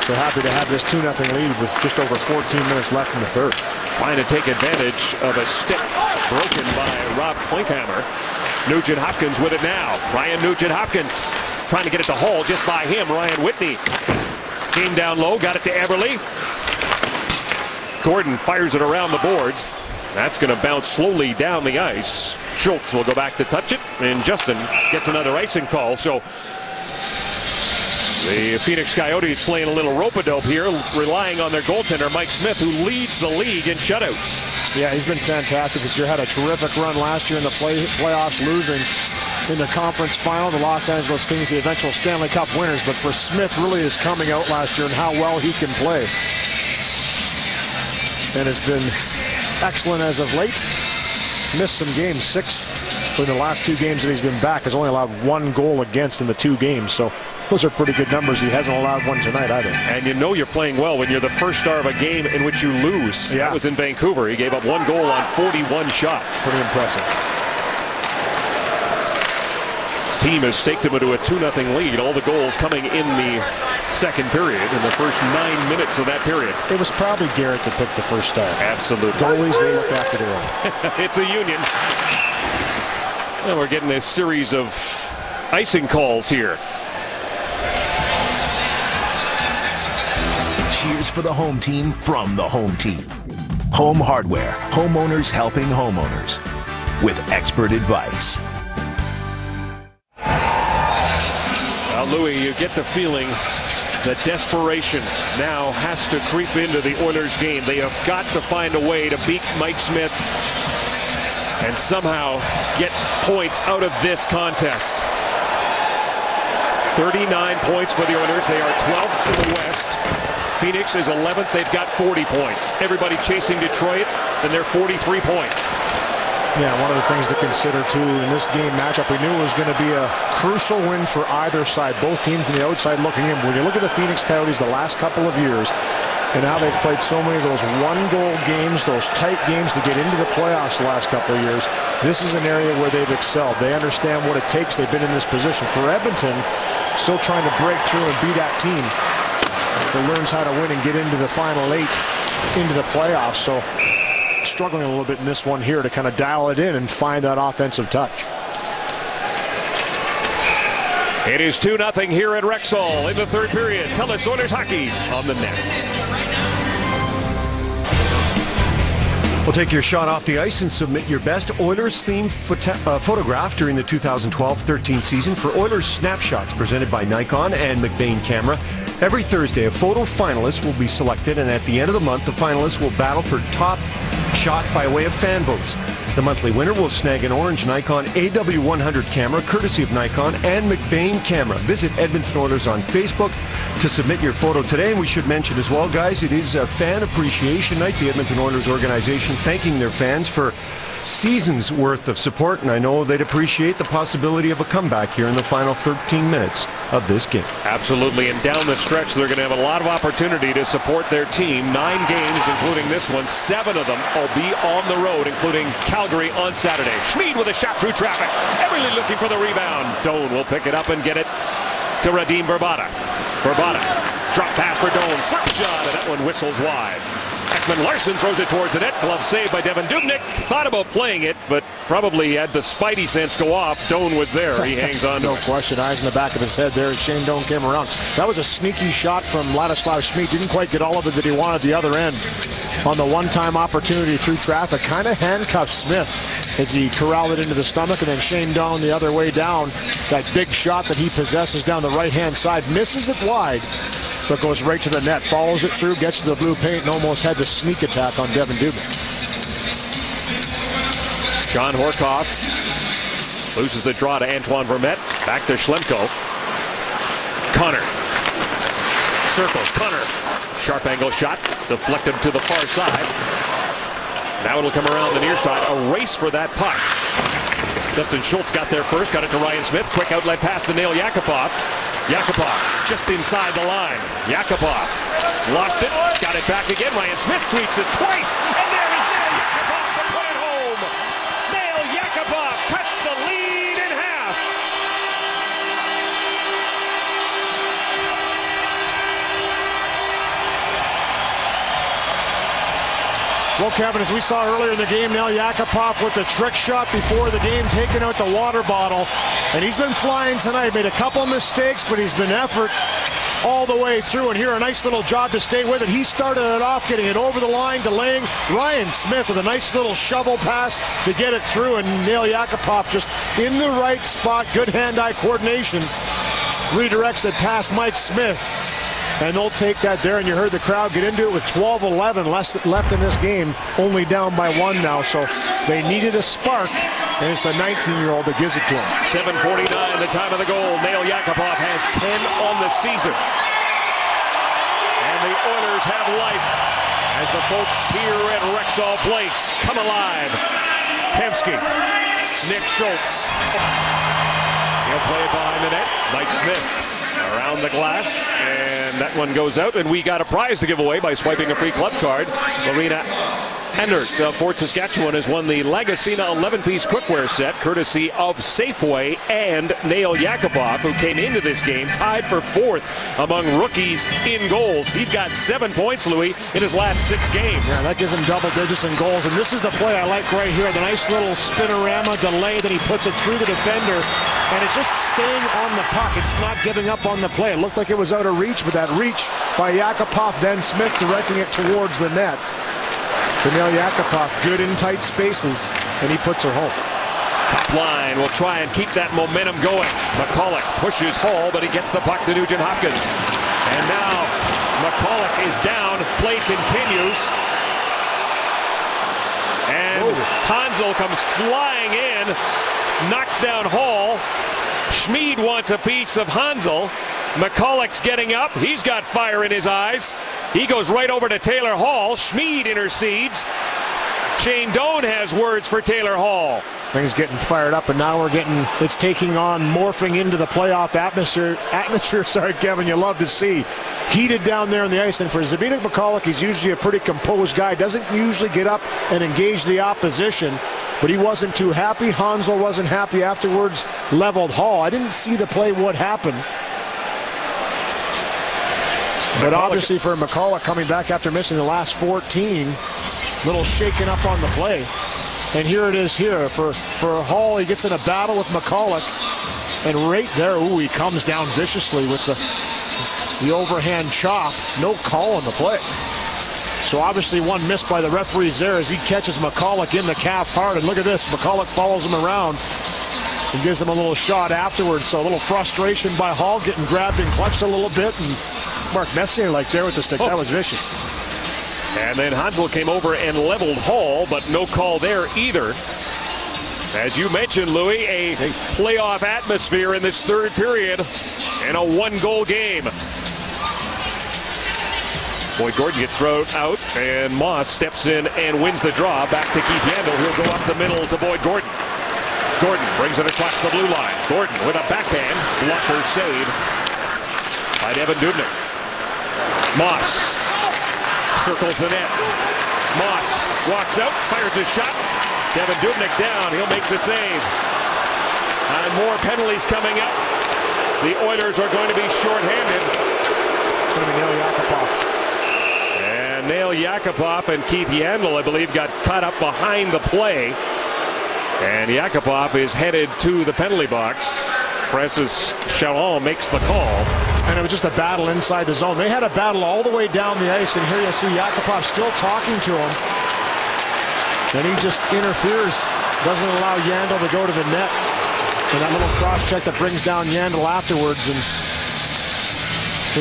So happy to have this 2-0 lead with just over 14 minutes left in the third. Trying to take advantage of a stick broken by Rob Klinkhammer. Nugent Hopkins with it now. Ryan Nugent Hopkins trying to get it to Hall just by him. Ryan Whitney came down low, got it to Eberle. Gordon fires it around the boards. That's going to bounce slowly down the ice. Schultz will go back to touch it, and Justin gets another icing call. So the Phoenix Coyotes playing a little rope-a-dope here, relying on their goaltender, Mike Smith, who leads the league in shutouts. Yeah, he's been fantastic this year. Had a terrific run last year in the play, playoffs, losing in the conference final. The Los Angeles Kings, the eventual Stanley Cup winners. But for Smith, really is coming out last year and how well he can play. And has been excellent as of late. Missed some games, six in the last two games that he's been back. Has only allowed one goal against in the two games. So those are pretty good numbers. He hasn't allowed one tonight either. And you know you're playing well when you're the first star of a game in which you lose. Yeah. That was in Vancouver. He gave up one goal on 41 shots. Pretty impressive. His team has staked him into a 2-0 lead. All the goals coming in the second period, in the first nine minutes of that period. It was probably Garrett that picked the first star. Absolutely. Goalies, they look after their own. it's a union. And we're getting a series of icing calls here. Cheers for the home team from the home team. Home Hardware, homeowners helping homeowners with expert advice. Louis, you get the feeling that desperation now has to creep into the Oilers game. They have got to find a way to beat Mike Smith and somehow get points out of this contest. 39 points for the Oilers. They are 12th in the West. Phoenix is 11th. They've got 40 points. Everybody chasing Detroit, and they're 43 points. Yeah, one of the things to consider too in this game matchup, we knew it was going to be a crucial win for either side. Both teams on the outside looking in. When you look at the Phoenix Coyotes the last couple of years, and now they've played so many of those one-goal games, those tight games to get into the playoffs the last couple of years. This is an area where they've excelled. They understand what it takes. They've been in this position. For Edmonton, still trying to break through and be that team that learns how to win and get into the final eight, into the playoffs. So struggling a little bit in this one here to kind of dial it in and find that offensive touch. It is 2-0 here at Rexall in the third period. TELUS Oilers hockey on the net. We'll take your shot off the ice and submit your best Oilers-themed photo- uh, photograph during the 2012-13 season for Oilers Snapshots presented by Nikon and McBain Camera. Every Thursday, a photo finalist will be selected, and at the end of the month, the finalists will battle for top shot by way of fan votes. The monthly winner will snag an orange Nikon AW100 camera, courtesy of Nikon and McBain Camera. Visit Edmonton Oilers on Facebook to submit your photo today. And we should mention as well, guys, it is a fan appreciation night. The Edmonton Oilers organization thanking their fans for seasons worth of support, and I know they'd appreciate the possibility of a comeback here in the final 13 minutes of this game. Absolutely, and down the stretch, they're going to have a lot of opportunity to support their team. Nine games, including this one. Seven of them will be on the road, including Calgary on Saturday. Smid with a shot through traffic. Eberle looking for the rebound. Doan will pick it up and get it to Radim Vrbata. Vrbata, drop pass for Doan. Slap shot, and that one whistles wide. Ekman Larsson throws it towards the net. Glove saved by Devan Dubnyk. Thought about playing it, but probably had the spidey sense go off. Doan was there. He hangs on No question. Eyes in the back of his head there as Shane Doan came around. That was a sneaky shot from Ladislav Smid. Didn't quite get all of it that he wanted the other end. On the one-time opportunity through traffic, kind of handcuffed Smith as he corralled it into the stomach, and then Shane Doan the other way down. That big shot that he possesses down the right-hand side, misses it wide, but goes right to the net. Follows it through, gets to the blue paint, and almost had the sneak attack on Devan Dubnyk. Shawn Horcoff loses the draw to Antoine Vermette. Back to Schlemko. Conner. Circles. Conner. sharp angle shot. Deflected to the far side. Now it'll come around the near side. A race for that puck. Justin Schultz got there first, got it to Ryan Smyth. Quick outlet pass to Nail Yakupov. Yakupov just inside the line. Yakupov lost it, got it back again. Ryan Smyth sweeps it twice, and there Well, Kevin, as we saw earlier in the game, now Yakupov with the trick shot before the game, taking out the water bottle. And he's been flying tonight. Made a couple mistakes, but he's been effort all the way through. And here, a nice little job to stay with it. He started it off, getting it over the line, delaying. Ryan Smyth with a nice little shovel pass to get it through. And Nail Yakupov just in the right spot. Good hand-eye coordination. Redirects it past Mike Smith. And they'll take that there, and you heard the crowd get into it with 12-11 left in this game, only down by one now. So they needed a spark, and it's the 19-year-old that gives it to them. 7.49, the time of the goal. Nail Yakupov has 10 on the season. And the Oilers have life as the folks here at Rexall Place come alive. Hemsky, Nick Schultz. Play behind the net. Mike Smith around the glass, and that one goes out. And we got a prize to give away by swiping a free club card. Marina Endert of Fort Saskatchewan has won the Lagostina 11-piece cookware set, courtesy of Safeway and Nail Yakupov, who came into this game tied for fourth among rookies in goals. He's got seven points, Louis, in his last six games. Yeah, that gives him double digits in goals. And this is the play I like right here. The nice little spinorama delay that he puts it through the defender. And it's just staying on the puck. It's not giving up on the play. It looked like it was out of reach, but that reach by Yakupov, then Smith directing it towards the net. Daniel Yakupov, good in tight spaces, and he puts her home. Top line will try and keep that momentum going. Michalek pushes Hall, but he gets the puck to Nugent Hopkins. And now Michalek is down. Play continues. And Whoa. Hanzal comes flying in, knocks down Hall. Smid wants a piece of Hanzal. Michalek's getting up. He's got fire in his eyes. He goes right over to Taylor Hall. Smid intercedes. Shane Doan has words for Taylor Hall. Things getting fired up, and now we're getting it's taking on morphing into the playoff atmosphere. Atmosphere, sorry, Kevin, you love to see heated down there on the ice. And for Zbynek Michalek, he's usually a pretty composed guy. Doesn't usually get up and engage the opposition. But he wasn't too happy. Hanzal wasn't happy afterwards. Leveled Hall. I didn't see the play. What happened? But obviously for Michalek coming back after missing the last 14, little shaken up on the play. And here it is here for, for Hall. He gets in a battle with Michalek. And right there, ooh, he comes down viciously with the, the overhand chop. No call on the play. So obviously one missed by the referees there as he catches Michalek in the calf hard. And look at this, Michalek follows him around and gives him a little shot afterwards. So a little frustration by Hall getting grabbed and clutched a little bit. And Mark Messier like there with the stick. Oh. That was vicious. And then Hanzal came over and leveled Hall, but no call there either. As you mentioned, Louis, a playoff atmosphere in this third period in a one-goal game. Boyd Gordon gets thrown out, and Moss steps in and wins the draw. Back to Keith Yandle. He'll go up the middle to Boyd Gordon. Gordon brings it across the blue line. Gordon with a backhand. Blocker save by Devan Dubnyk. Moss circles the net. Moss walks out, fires a shot. Devan Dubnyk down. He'll make the save. And more penalties coming up. The Oilers are going to be shorthanded. It's going to be Nail Yakupov. And Nail Yakupov and Keith Yandle, I believe, got caught up behind the play. And Yakupov is headed to the penalty box. Francis Charron makes the call and it was just a battle inside the zone. They had a battle all the way down the ice, and here you'll see Yakupov still talking to him. And he just interferes, doesn't allow Yandle to go to the net. And that little cross check that brings down Yandle afterwards. And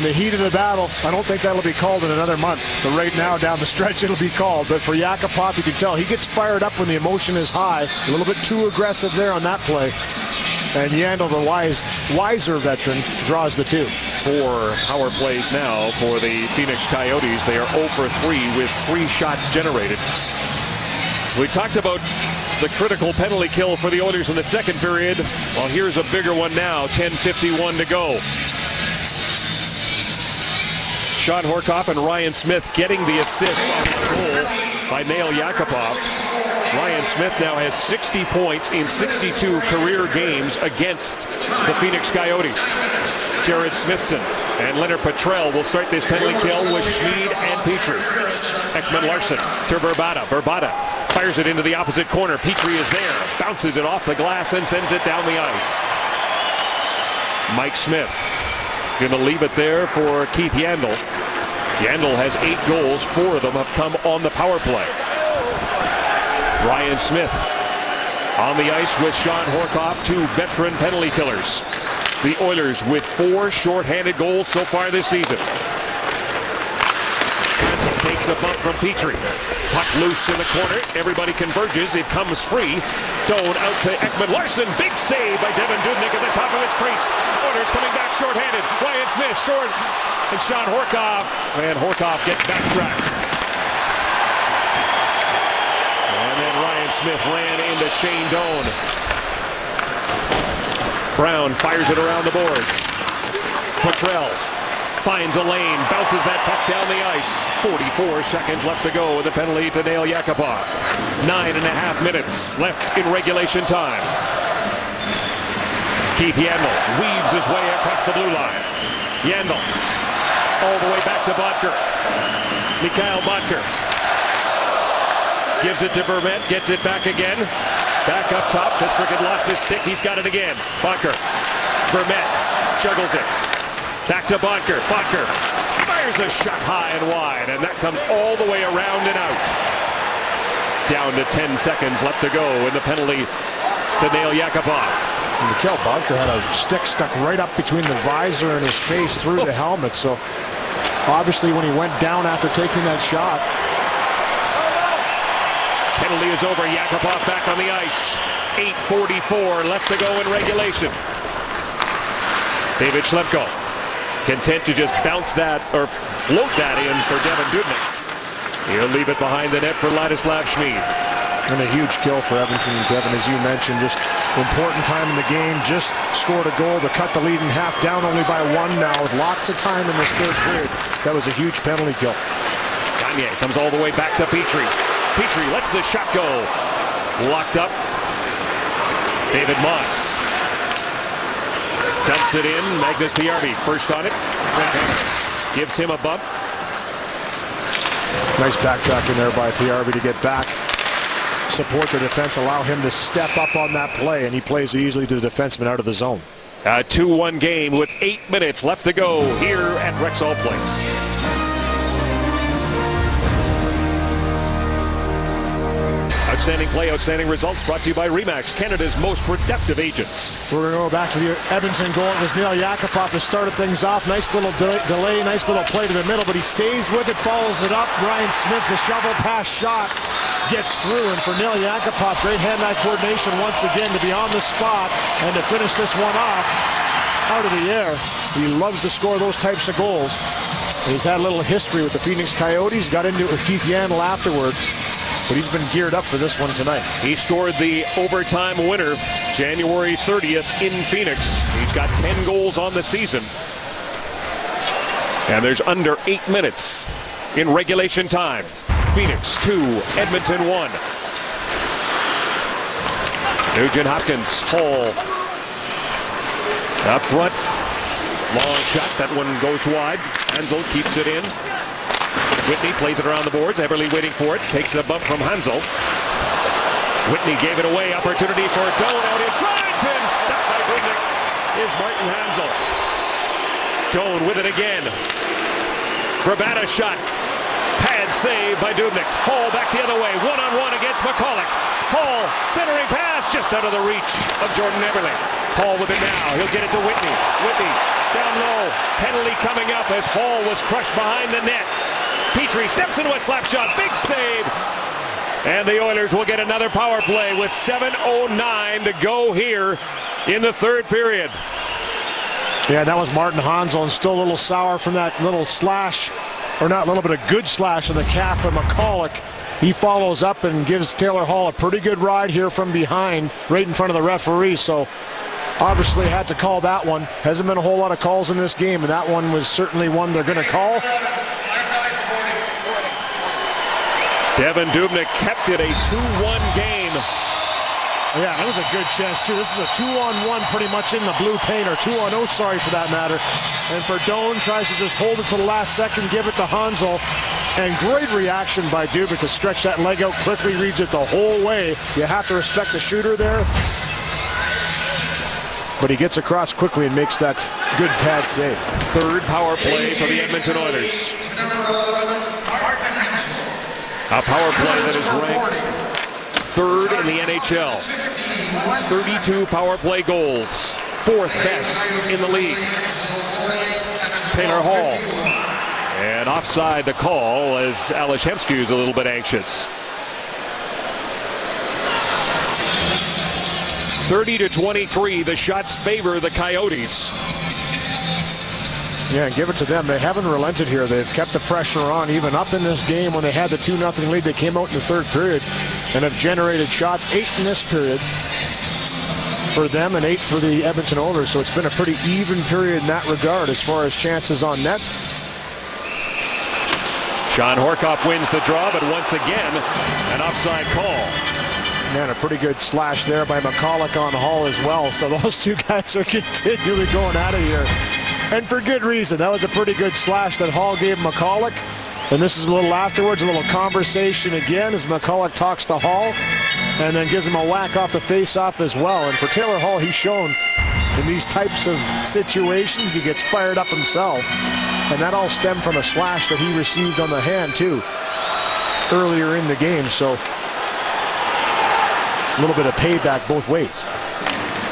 in the heat of the battle, I don't think that'll be called in another month. But right now, down the stretch, it'll be called. But for Yakupov, you can tell he gets fired up when the emotion is high. A little bit too aggressive there on that play. And Yandle, the wise, wiser veteran, draws the two. Four power plays now for the Phoenix Coyotes. They are 0 for 3 with three shots generated. We talked about the critical penalty kill for the Oilers in the second period. Well, here's a bigger one now. 10.51 to go. Shawn Horcoff and Ryan Smyth getting the assist on the goal by Nail Yakupov. Ryan Smyth now has 60 points in 62 career games against the Phoenix Coyotes. Jerred Smithson and Lennart Petrell will start this penalty kill with Smid and Petry. Ekman Larsson to Vrbata. Vrbata fires it into the opposite corner. Petry is there, bounces it off the glass and sends it down the ice. Mike Smith going to leave it there for Keith Yandle. Yandle has eight goals. Four of them have come on the power play. Ryan Smyth on the ice with Shawn Horcoff, two veteran penalty killers. The Oilers with four shorthanded goals so far this season. Hanzal takes a bump from Petry. Puck loose in the corner. Everybody converges. It comes free. Doan out to Ekman Larsson. Big save by Devan Dubnyk at the top of his crease. Oilers coming back shorthanded. Ryan Smyth short. And Shawn Horcoff. And Horcoff gets backtracked. Smith ran into Shane Doan. Brown fires it around the boards. Petrell finds a lane, bounces that puck down the ice. 44 seconds left to go with a penalty to Nail Yakupov. Nine and a half minutes left in regulation time. Keith Yandle weaves his way across the blue line. Yandle all the way back to Boedker. Mikkel Boedker Gives it to Vermette, gets it back again. Back up top. Fistric had lost his stick. He's got it again. Boedker. Vermette juggles it. Back to Boedker. Boedker fires a shot high and wide, and that comes all the way around and out. Down to 10 seconds left to go in the penalty to Nail Yakupov. Mikkel Boedker had a stick stuck right up between the visor and his face through the helmet. So obviously when he went down after taking that shot, Penalty is over. Yakupov back on the ice. 8.44 left to go in regulation. David Schlemko content to just bounce that or float that in for Devan Dubnyk. He'll leave it behind the net for Ladislav Smid. And a huge kill for Edmonton, Kevin, as you mentioned. Just important time in the game. Just scored a goal to cut the lead in half, down only by one now with lots of time in this third period. That was a huge penalty kill. Gagner comes all the way back to Petry. Petry lets the shot go. Locked up. David Moss. Dumps it in. Magnus Paajarvi first on it. Gives him a bump. Nice backtracking there by Paajarvi to get back. Support the defense, allow him to step up on that play, and he plays easily to the defenseman out of the zone. A 2-1 game with eight minutes left to go here at Rexall Place. Outstanding play, outstanding results brought to you by REMAX, Canada's most productive agents. We're going to go back to the Edmonton goal. It was Nail Yakupov that started things off. Nice little de delay, nice little play to the middle, but he stays with it, follows it up. Ryan Smyth, the shovel pass shot gets through. And for Nail Yakupov, great hand-eye coordination once again to be on the spot and to finish this one off out of the air. He loves to score those types of goals. He's had a little history with the Phoenix Coyotes, got into it with Keith Yandle afterwards but he's been geared up for this one tonight. He scored the overtime winner January 30th in Phoenix. He's got 10 goals on the season. And there's under eight minutes in regulation time. Phoenix 2, Edmonton 1. Nugent Hopkins, Hall up front. Long shot, that one goes wide. Hanzal keeps it in. Whitney plays it around the boards. Eberle waiting for it. Takes a bump from Hanzal. Whitney gave it away. Opportunity for Doan out in front. And stopped by Dubnyk is Martin Hanzal. Doan with it again. Vrbata shot. Pad save by Dubnyk. Hall back the other way. One-on-one against Michalek. Hall centering pass just out of the reach of Jordan Eberle. Hall with it now. He'll get it to Whitney. Whitney down low. Penalty coming up as Hall was crushed behind the net. Petry steps into a slap shot. Big save. And the Oilers will get another power play with 7.09 to go here in the third period. Yeah, that was Martin Hanzal and still a little sour from that little slash, or not a little bit of good slash on the calf of Michalek. He follows up and gives Taylor Hall a pretty good ride here from behind, right in front of the referee. So obviously had to call that one. Hasn't been a whole lot of calls in this game, and that one was certainly one they're going to call. Devan Dubnyk kept it a 2-1 game. Yeah, that was a good chance, too. This is a two-on-one pretty much in the blue paint, or two-on-oh, sorry for that matter. And Vrbata tries to just hold it to the last second, give it to Hanzal. And great reaction by Dubnyk to stretch that leg out quickly, reads it the whole way. You have to respect the shooter there. But he gets across quickly and makes that good pad save. Third power play for the Edmonton Oilers. A power play that is ranked third in the NHL. 32 power play goals, fourth best in the league. Taylor Hall. And offside the call as Ales Hemsky is a little bit anxious. 30 to 23, the shots favor the Coyotes. Yeah, and give it to them. They haven't relented here. They've kept the pressure on, even up in this game when they had the 2-0 lead. They came out in the third period and have generated shots, eight in this period for them and eight for the Edmonton Oilers. So it's been a pretty even period in that regard as far as chances on net. Shawn Horcoff wins the draw, but once again, an offside call. Man, a pretty good slash there by Michalek on Hall as well. So those two guys are continually going out of here and for good reason. That was a pretty good slash that Hall gave Michalek. And this is a little afterwards, a little conversation again as Michalek talks to Hall and then gives him a whack off the face-off as well. And for Taylor Hall, he's shown in these types of situations, he gets fired up himself. And that all stemmed from a slash that he received on the hand, too, earlier in the game. So a little bit of payback both ways.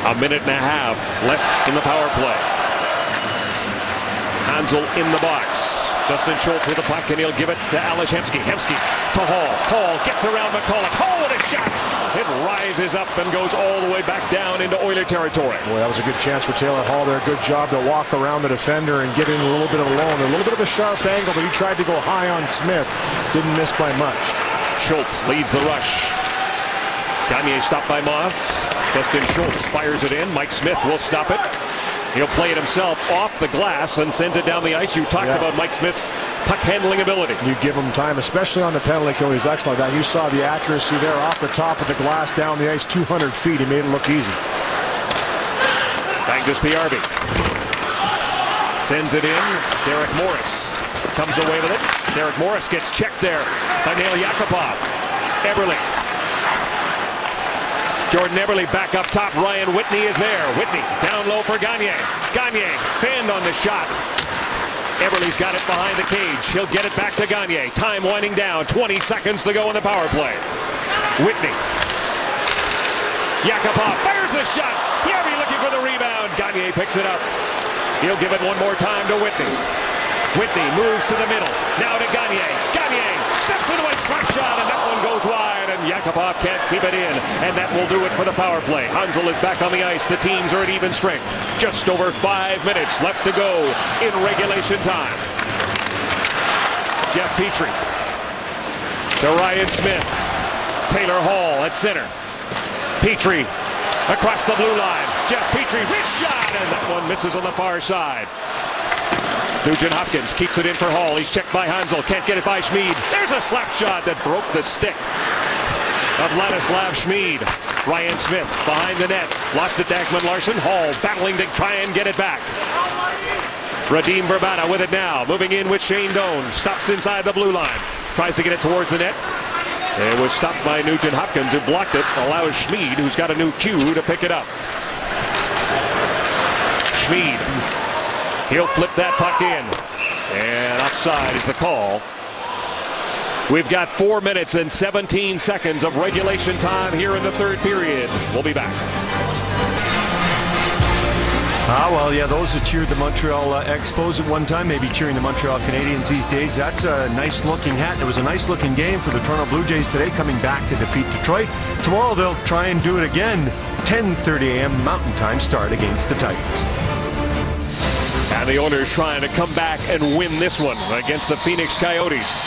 A minute and a half left in the power play. Hanzal in the box. Justin Schultz with the puck, and he'll give it to Ales Hemsky. Hemsky to Hall. Hall gets around Michalek. Hall with a shot. It rises up and goes all the way back down into Oiler territory. Boy, that was a good chance for Taylor Hall there. Good job to walk around the defender and get in a little bit of alone. A little bit of a sharp angle, but he tried to go high on Smith. Didn't miss by much. Schultz leads the rush. Gagner stopped by Moss. Justin Schultz fires it in. Mike Smith will stop it. He'll play it himself off the glass and sends it down the ice. You talked yeah. about Mike Smith's puck handling ability. You give him time, especially on the penalty kill. He's excellent. That you saw the accuracy there off the top of the glass down the ice, 200 feet. He made it look easy. Magnus Paajarvi sends it in. Derek Morris comes away with it. Derek Morris gets checked there by Nail Yakupov. Eberle Jordan Eberle back up top. Ryan Whitney is there. Whitney down low for Gagner. Gagner fanned on the shot. Eberle's got it behind the cage. He'll get it back to Gagner. Time winding down. 20 seconds to go in the power play. Whitney. Yakupov fires the shot. Järvi looking for the rebound. Gagner picks it up. He'll give it one more time to Whitney. Whitney moves to the middle. Now to Gagner. Gagner steps into a slap shot, and that one goes wide, and Yakupov can't keep it in, and that will do it for the power play. Hanzal is back on the ice. The teams are at even strength. Just over five minutes left to go in regulation time. Jeff Petry to Ryan Smyth. Taylor Hall at center. Petry across the blue line. Jeff Petry, wrist shot, and that one misses on the far side. Nugent Hopkins keeps it in for Hall. He's checked by Hanzal. Can't get it by Smid. There's a slap shot that broke the stick of Ladislav Smid. Ryan Smyth behind the net. Lost to Ekman Larsson. Hall battling to try and get it back. Radim Vrbata with it now. Moving in with Shane Doan. Stops inside the blue line. Tries to get it towards the net. It was stopped by Nugent Hopkins who blocked it. Allows Smid, who's got a new cue, to pick it up. Smid He'll flip that puck in. And offside is the call. We've got four minutes and 17 seconds of regulation time here in the third period. We'll be back. Ah, well, yeah, those that cheered the Montreal uh, Expos at one time, maybe cheering the Montreal Canadiens these days. That's a nice-looking hat. It was a nice-looking game for the Toronto Blue Jays today, coming back to defeat Detroit. Tomorrow they'll try and do it again 10.30 a.m. Mountain Time start against the Tigers. And the Oilers trying to come back and win this one against the Phoenix Coyotes.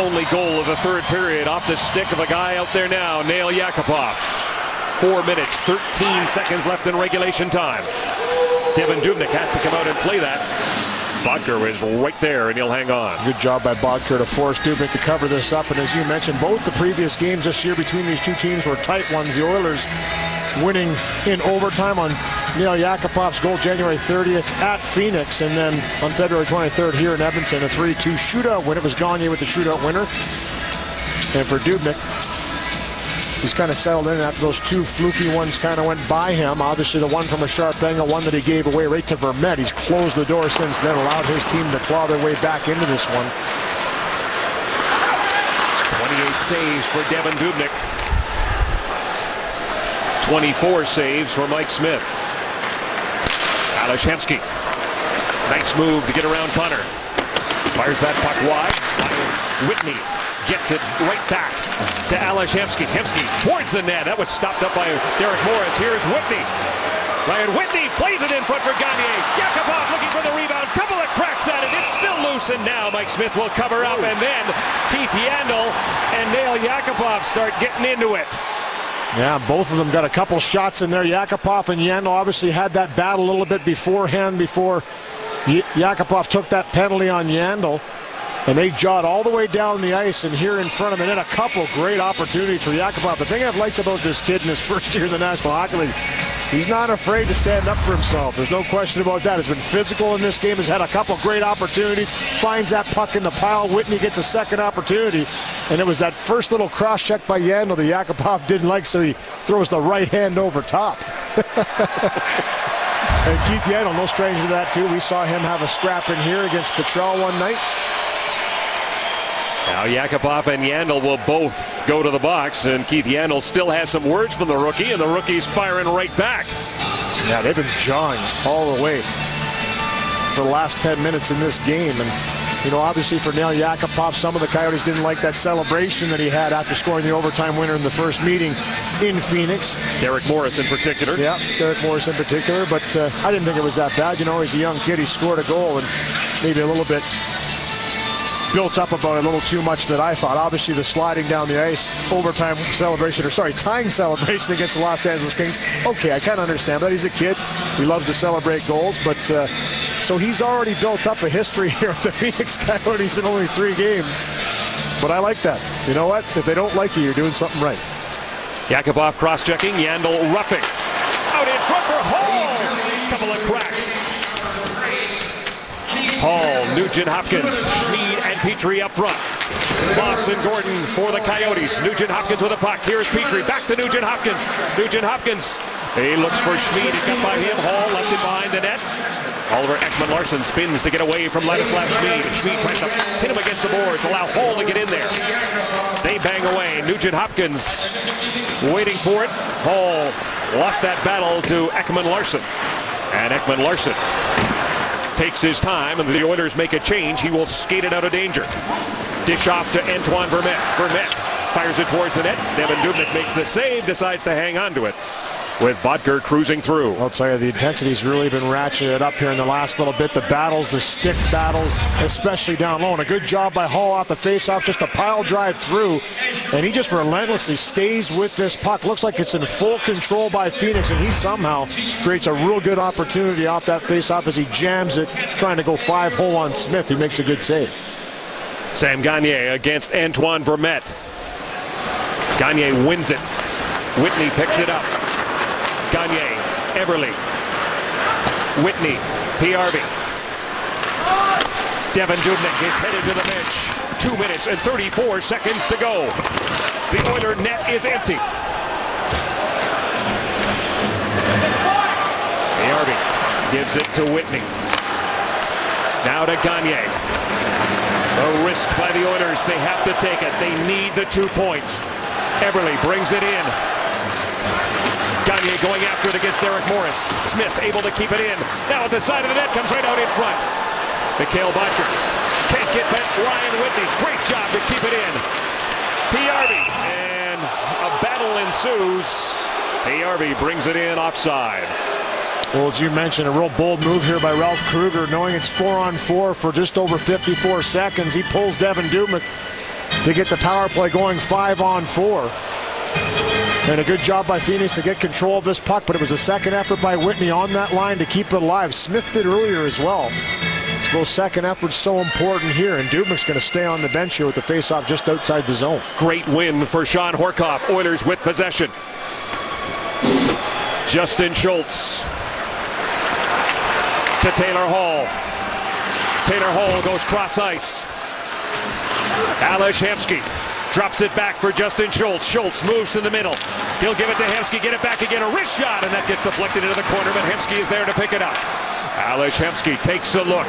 Only goal of the third period off the stick of a guy out there now, Nail Yakupov. Four minutes, 13 seconds left in regulation time. Devan Dubnyk has to come out and play that. Boedker is right there, and he'll hang on. Good job by Boedker to force Dubnyk to cover this up. And as you mentioned, both the previous games this year between these two teams were tight ones. The Oilers winning in overtime on Nail Yakupov's goal January 30th at Phoenix. And then on February 23rd here in Edmonton, a 3-2 shootout when It was Gagner with the shootout winner. And for Dubnyk, he's kind of settled in after those two fluky ones kind of went by him. Obviously, the one from a sharp angle, one that he gave away right to Vermette. He's closed the door since then, allowed his team to claw their way back into this one. 28 saves for Devan Dubnyk. 24 saves for Mike Smith. Ales Hemsky. Nice move to get around Conner. Fires that puck wide. Whitney gets it right back to Ales Hemsky. Hemsky towards the net. That was stopped up by Derek Morris. Here's Whitney. Ryan Whitney plays it in front for Gagner. Yakupov looking for the rebound. Double it, cracks at it. It's still loose, and now Mike Smith will cover up, and then Keith Yandle and Nail Yakupov start getting into it. Yeah, both of them got a couple shots in there. Yakupov and Yandle obviously had that battle a little bit beforehand before Yakupov took that penalty on Yandle. And they jawed all the way down the ice and here in front of him. And a couple great opportunities for Yakupov. The thing I've liked about this kid in his first year in the National Hockey League, he's not afraid to stand up for himself. There's no question about that. He's been physical in this game. Has had a couple great opportunities. Finds that puck in the pile. Whitney gets a second opportunity. And it was that first little cross check by Yandle that Yakupov didn't like, so he throws the right hand over top. and Keith Yandle, no stranger to that too. We saw him have a scrap in here against Petrell one night. Now Yakupov and Yandle will both go to the box, and Keith Yandle still has some words from the rookie, and the rookie's firing right back. Yeah, they've been jawing all the way for the last 10 minutes in this game. And, you know, obviously for Nail Yakupov, some of the Coyotes didn't like that celebration that he had after scoring the overtime winner in the first meeting in Phoenix. Derek Morris in particular. Yeah, Derek Morris in particular. But uh, I didn't think it was that bad. You know, he's a young kid. He scored a goal and maybe a little bit built up about it a little too much that I thought. Obviously, the sliding down the ice, overtime celebration, or sorry, tying celebration against the Los Angeles Kings. Okay, I kind of understand that. He's a kid. He loves to celebrate goals, but uh, so he's already built up a history here with the Phoenix Coyotes in only three games. But I like that. You know what? If they don't like you, you're doing something right. Yakupov cross-checking, Yandle roughing. Out in front for Hall. Couple of cracks. Hall, Nugent Hopkins, Smid and Petry up front. Moss and Gordon for the Coyotes. Nugent Hopkins with a puck. Here's Petry. Back to Nugent Hopkins. Nugent Hopkins. He looks for Smid. He got by him. Hall left it behind the net. Oliver Ekman Larsson spins to get away from Ladislav Smid. Smid tries to hit him against the boards, allow Hall to get in there. They bang away. Nugent Hopkins waiting for it. Hall lost that battle to Ekman Larsson. And Ekman Larsson takes his time, and the Oilers make a change. He will skate it out of danger. Dish off to Antoine Vermette. Vermette fires it towards the net. Devan Dubnyk makes the save, decides to hang on to it with Boedker cruising through. I'll tell you, the intensity's really been ratcheted up here in the last little bit. The battles, the stick battles, especially down low. And a good job by Hall off the faceoff, just a pile drive through. And he just relentlessly stays with this puck. Looks like it's in full control by Phoenix, and he somehow creates a real good opportunity off that faceoff as he jams it, trying to go five hole on Smith, who makes a good save. Sam Gagner against Antoine Vermette. Gagner wins it. Whitney picks it up. Gagner, Eberle, Whitney, Paajarvi. Devan Dubnyk is headed to the bench. Two minutes and 34 seconds to go. The Oiler net is empty. Paajarvi gives it to Whitney. Now to Gagner. A risk by the Oilers. They have to take it. They need the two points. Eberle brings it in. Gagner going against Derek Morris. Smith able to keep it in. Now at the side of the net, comes right out in front. Mikkel Boedker can't get back. Ryan Whitney, great job to keep it in. Paajarvi, and a battle ensues. Paajarvi brings it in offside. Well, as you mentioned, a real bold move here by Ralph Krueger, knowing it's four on four for just over 54 seconds. He pulls Devan Dubnyk to get the power play going five on four. And a good job by Phoenix to get control of this puck, but it was a second effort by Whitney on that line to keep it alive. Smith did earlier as well. So those second efforts so important here, and Dubnyk's going to stay on the bench here with the faceoff just outside the zone. Great win for Shawn Horcoff. Oilers with possession. Justin Schultz to Taylor Hall. Taylor Hall goes cross ice. Ales Hemsky drops it back for Justin Schultz. Schultz moves to the middle. He'll give it to Hemsky, get it back again, a wrist shot, and that gets deflected into the corner, but Hemsky is there to pick it up. Ales Hemsky takes a look.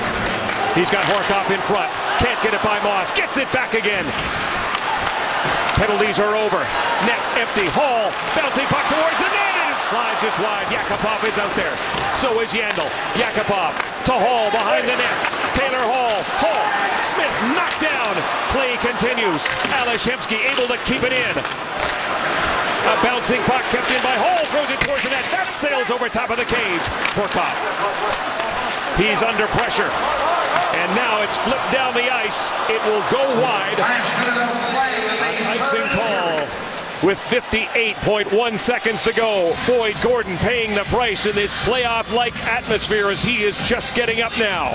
He's got Horcoff in front. Can't get it by Moss. Gets it back again. Penalties are over. Net empty. Hall bouncing puck towards the net slides just wide. Yakupov is out there. So is Yandle. Yakupov to Hall behind the net. Taylor Hall. Hall. Smith knocked down. Play continues. Ales Hemsky able to keep it in. A bouncing puck kept in by Hall. Throws it towards the net. That sails over top of the cage. Horcoff. He's under pressure. And now it's flipped down the ice. It will go wide. Icing call with 58.1 seconds to go. Boyd Gordon paying the price in this playoff-like atmosphere as he is just getting up now.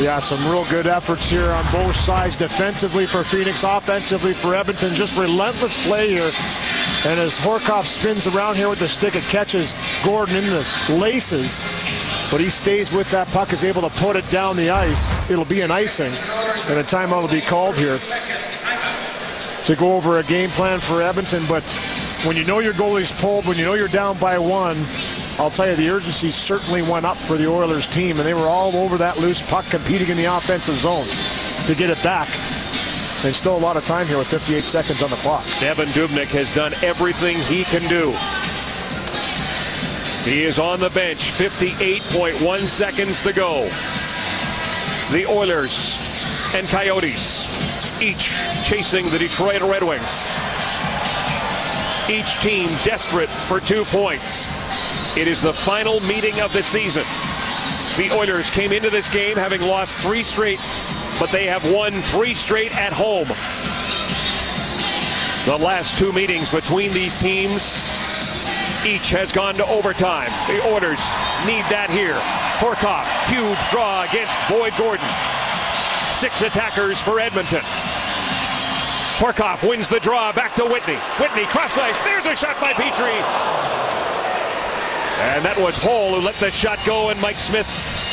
Yeah, some real good efforts here on both sides. Defensively for Phoenix, offensively for Edmonton. Just relentless play here. And as Horcoff spins around here with the stick, it catches Gordon in the laces. But he stays with that puck, is able to put it down the ice. It'll be an icing. And a timeout will be called here to go over a game plan for Edmonton. But when you know your goalie's pulled, when you know you're down by one, I'll tell you the urgency certainly went up for the Oilers team, and they were all over that loose puck competing in the offensive zone to get it back. There's still a lot of time here with 58 seconds on the clock. Devan Dubnyk has done everything he can do. He is on the bench, 58.1 seconds to go. The Oilers and Coyotes, each chasing the Detroit Red Wings. Each team desperate for two points. It is the final meeting of the season. The Oilers came into this game having lost three straight, but they have won three straight at home. The last two meetings between these teams, each has gone to overtime. The Oilers need that here. Horcoff, huge draw against Boyd Gordon. Six attackers for Edmonton. Horcoff wins the draw back to Whitney. Whitney cross ice. There's a shot by Petry. And that was Hall who let the shot go, and Mike Smith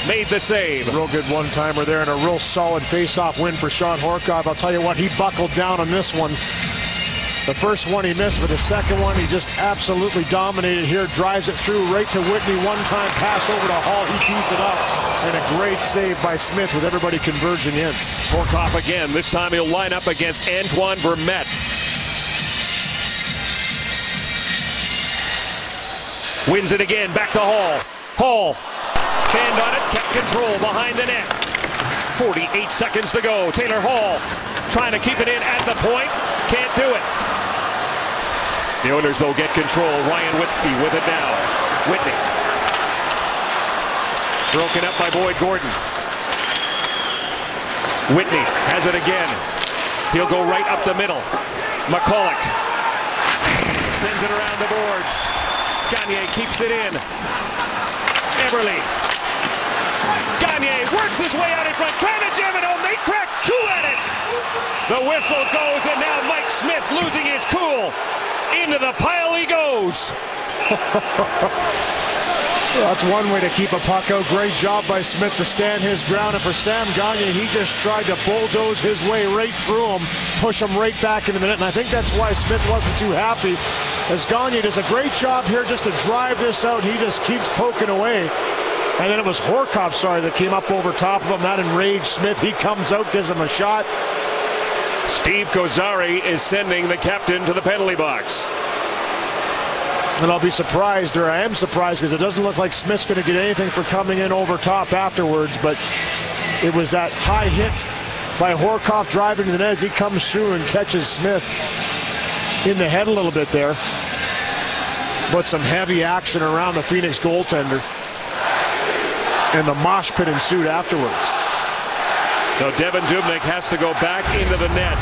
made the save. Real good one-timer there and a real solid face-off win for Shawn Horcoff. I'll tell you what, he buckled down on this one. The first one he missed, but the second one he just absolutely dominated here. Drives it through right to Whitney. One-time pass over to Hall. He tees it up. And a great save by Smith with everybody converging in. Horcoff again. This time he'll line up against Antoine Vermette. Wins it again. Back to Hall. Hall. Hand on it. Kept control behind the net. 48 seconds to go. Taylor Hall trying to keep it in at the point. Can't do it. The Oilers, though, get control. Ryan Whitney with it now. Whitney. Broken up by Boyd Gordon. Whitney has it again. He'll go right up the middle. McCulloch sends it around the boards. Gagner keeps it in. Eberle. Gagner works his way out in front, trying to jam it home. They crack two at it. The whistle goes, and now Mike Smith losing his cool. Into the pile he goes. That's one way to keep a puck out. Great job by Smith to stand his ground. And for Sam Gagner, he just tried to bulldoze his way right through him, push him right back into the net. And I think that's why Smith wasn't too happy. As Gagner does a great job here just to drive this out. He just keeps poking away. And then it was Horcoff, sorry, that came up over top of him. That enraged Smith. He comes out, gives him a shot. Steve Kozari is sending the captain to the penalty box. And I'll be surprised, or I am surprised, because it doesn't look like Smith's going to get anything for coming in over top afterwards. But it was that high hit by Horcoff driving net as he comes through and catches Smith in the head a little bit there. but some heavy action around the Phoenix goaltender. And the mosh pit ensued afterwards. So Devan Dubnyk has to go back into the net.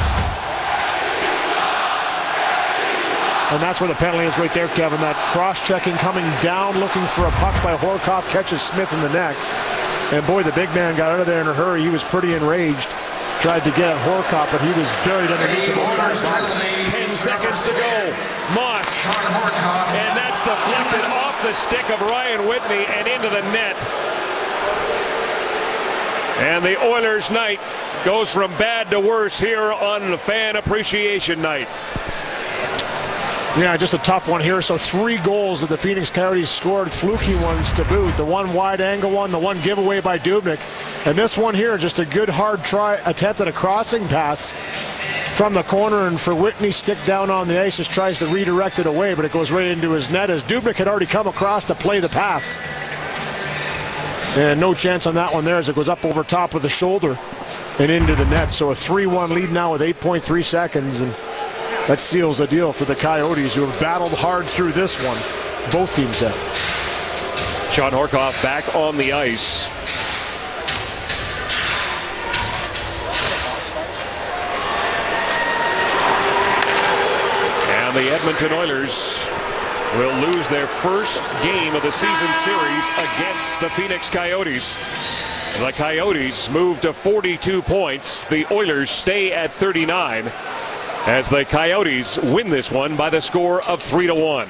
And that's where the penalty is right there, Kevin. That cross-checking coming down, looking for a puck by Horcoff, catches Smith in the neck. And boy, the big man got out of there in a hurry. He was pretty enraged. Tried to get at Horcoff, but he was buried underneath the Ten seconds to go. Moss. And that's deflected off the stick of Ryan Whitney and into the net. And the Oilers night goes from bad to worse here on the Fan Appreciation Night. Yeah, just a tough one here. So three goals that the Phoenix Coyotes scored, fluky ones to boot. The one wide angle one, the one giveaway by Dubnyk. And this one here, just a good hard try, attempt at a crossing pass from the corner. And for Whitney, stick down on the ice, just tries to redirect it away, but it goes right into his net as Dubnyk had already come across to play the pass. And no chance on that one there as it goes up over top of the shoulder and into the net. So a 3-1 lead now with 8.3 seconds. And that seals the deal for the Coyotes, who have battled hard through this one. Both teams have. Shawn Horcoff back on the ice. And the Edmonton Oilers will lose their first game of the season series against the Phoenix Coyotes. The Coyotes move to 42 points. The Oilers stay at 39 as the Coyotes win this one by the score of 3 to 1.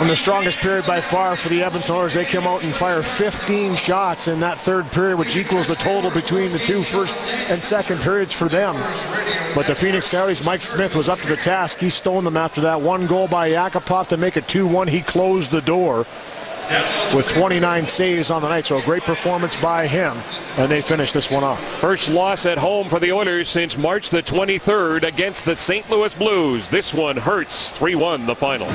And the strongest period by far for the Edmonton Oilers. They come out and fire 15 shots in that third period, which equals the total between the two first and second periods for them. But the Phoenix Coyotes, Mike Smith was up to the task. He stoned them after that one goal by Yakupov to make it 2-1. He closed the door with 29 saves on the night. So a great performance by him. And they finish this one off. First loss at home for the Oilers since March the 23rd against the St. Louis Blues. This one hurts 3-1 the final.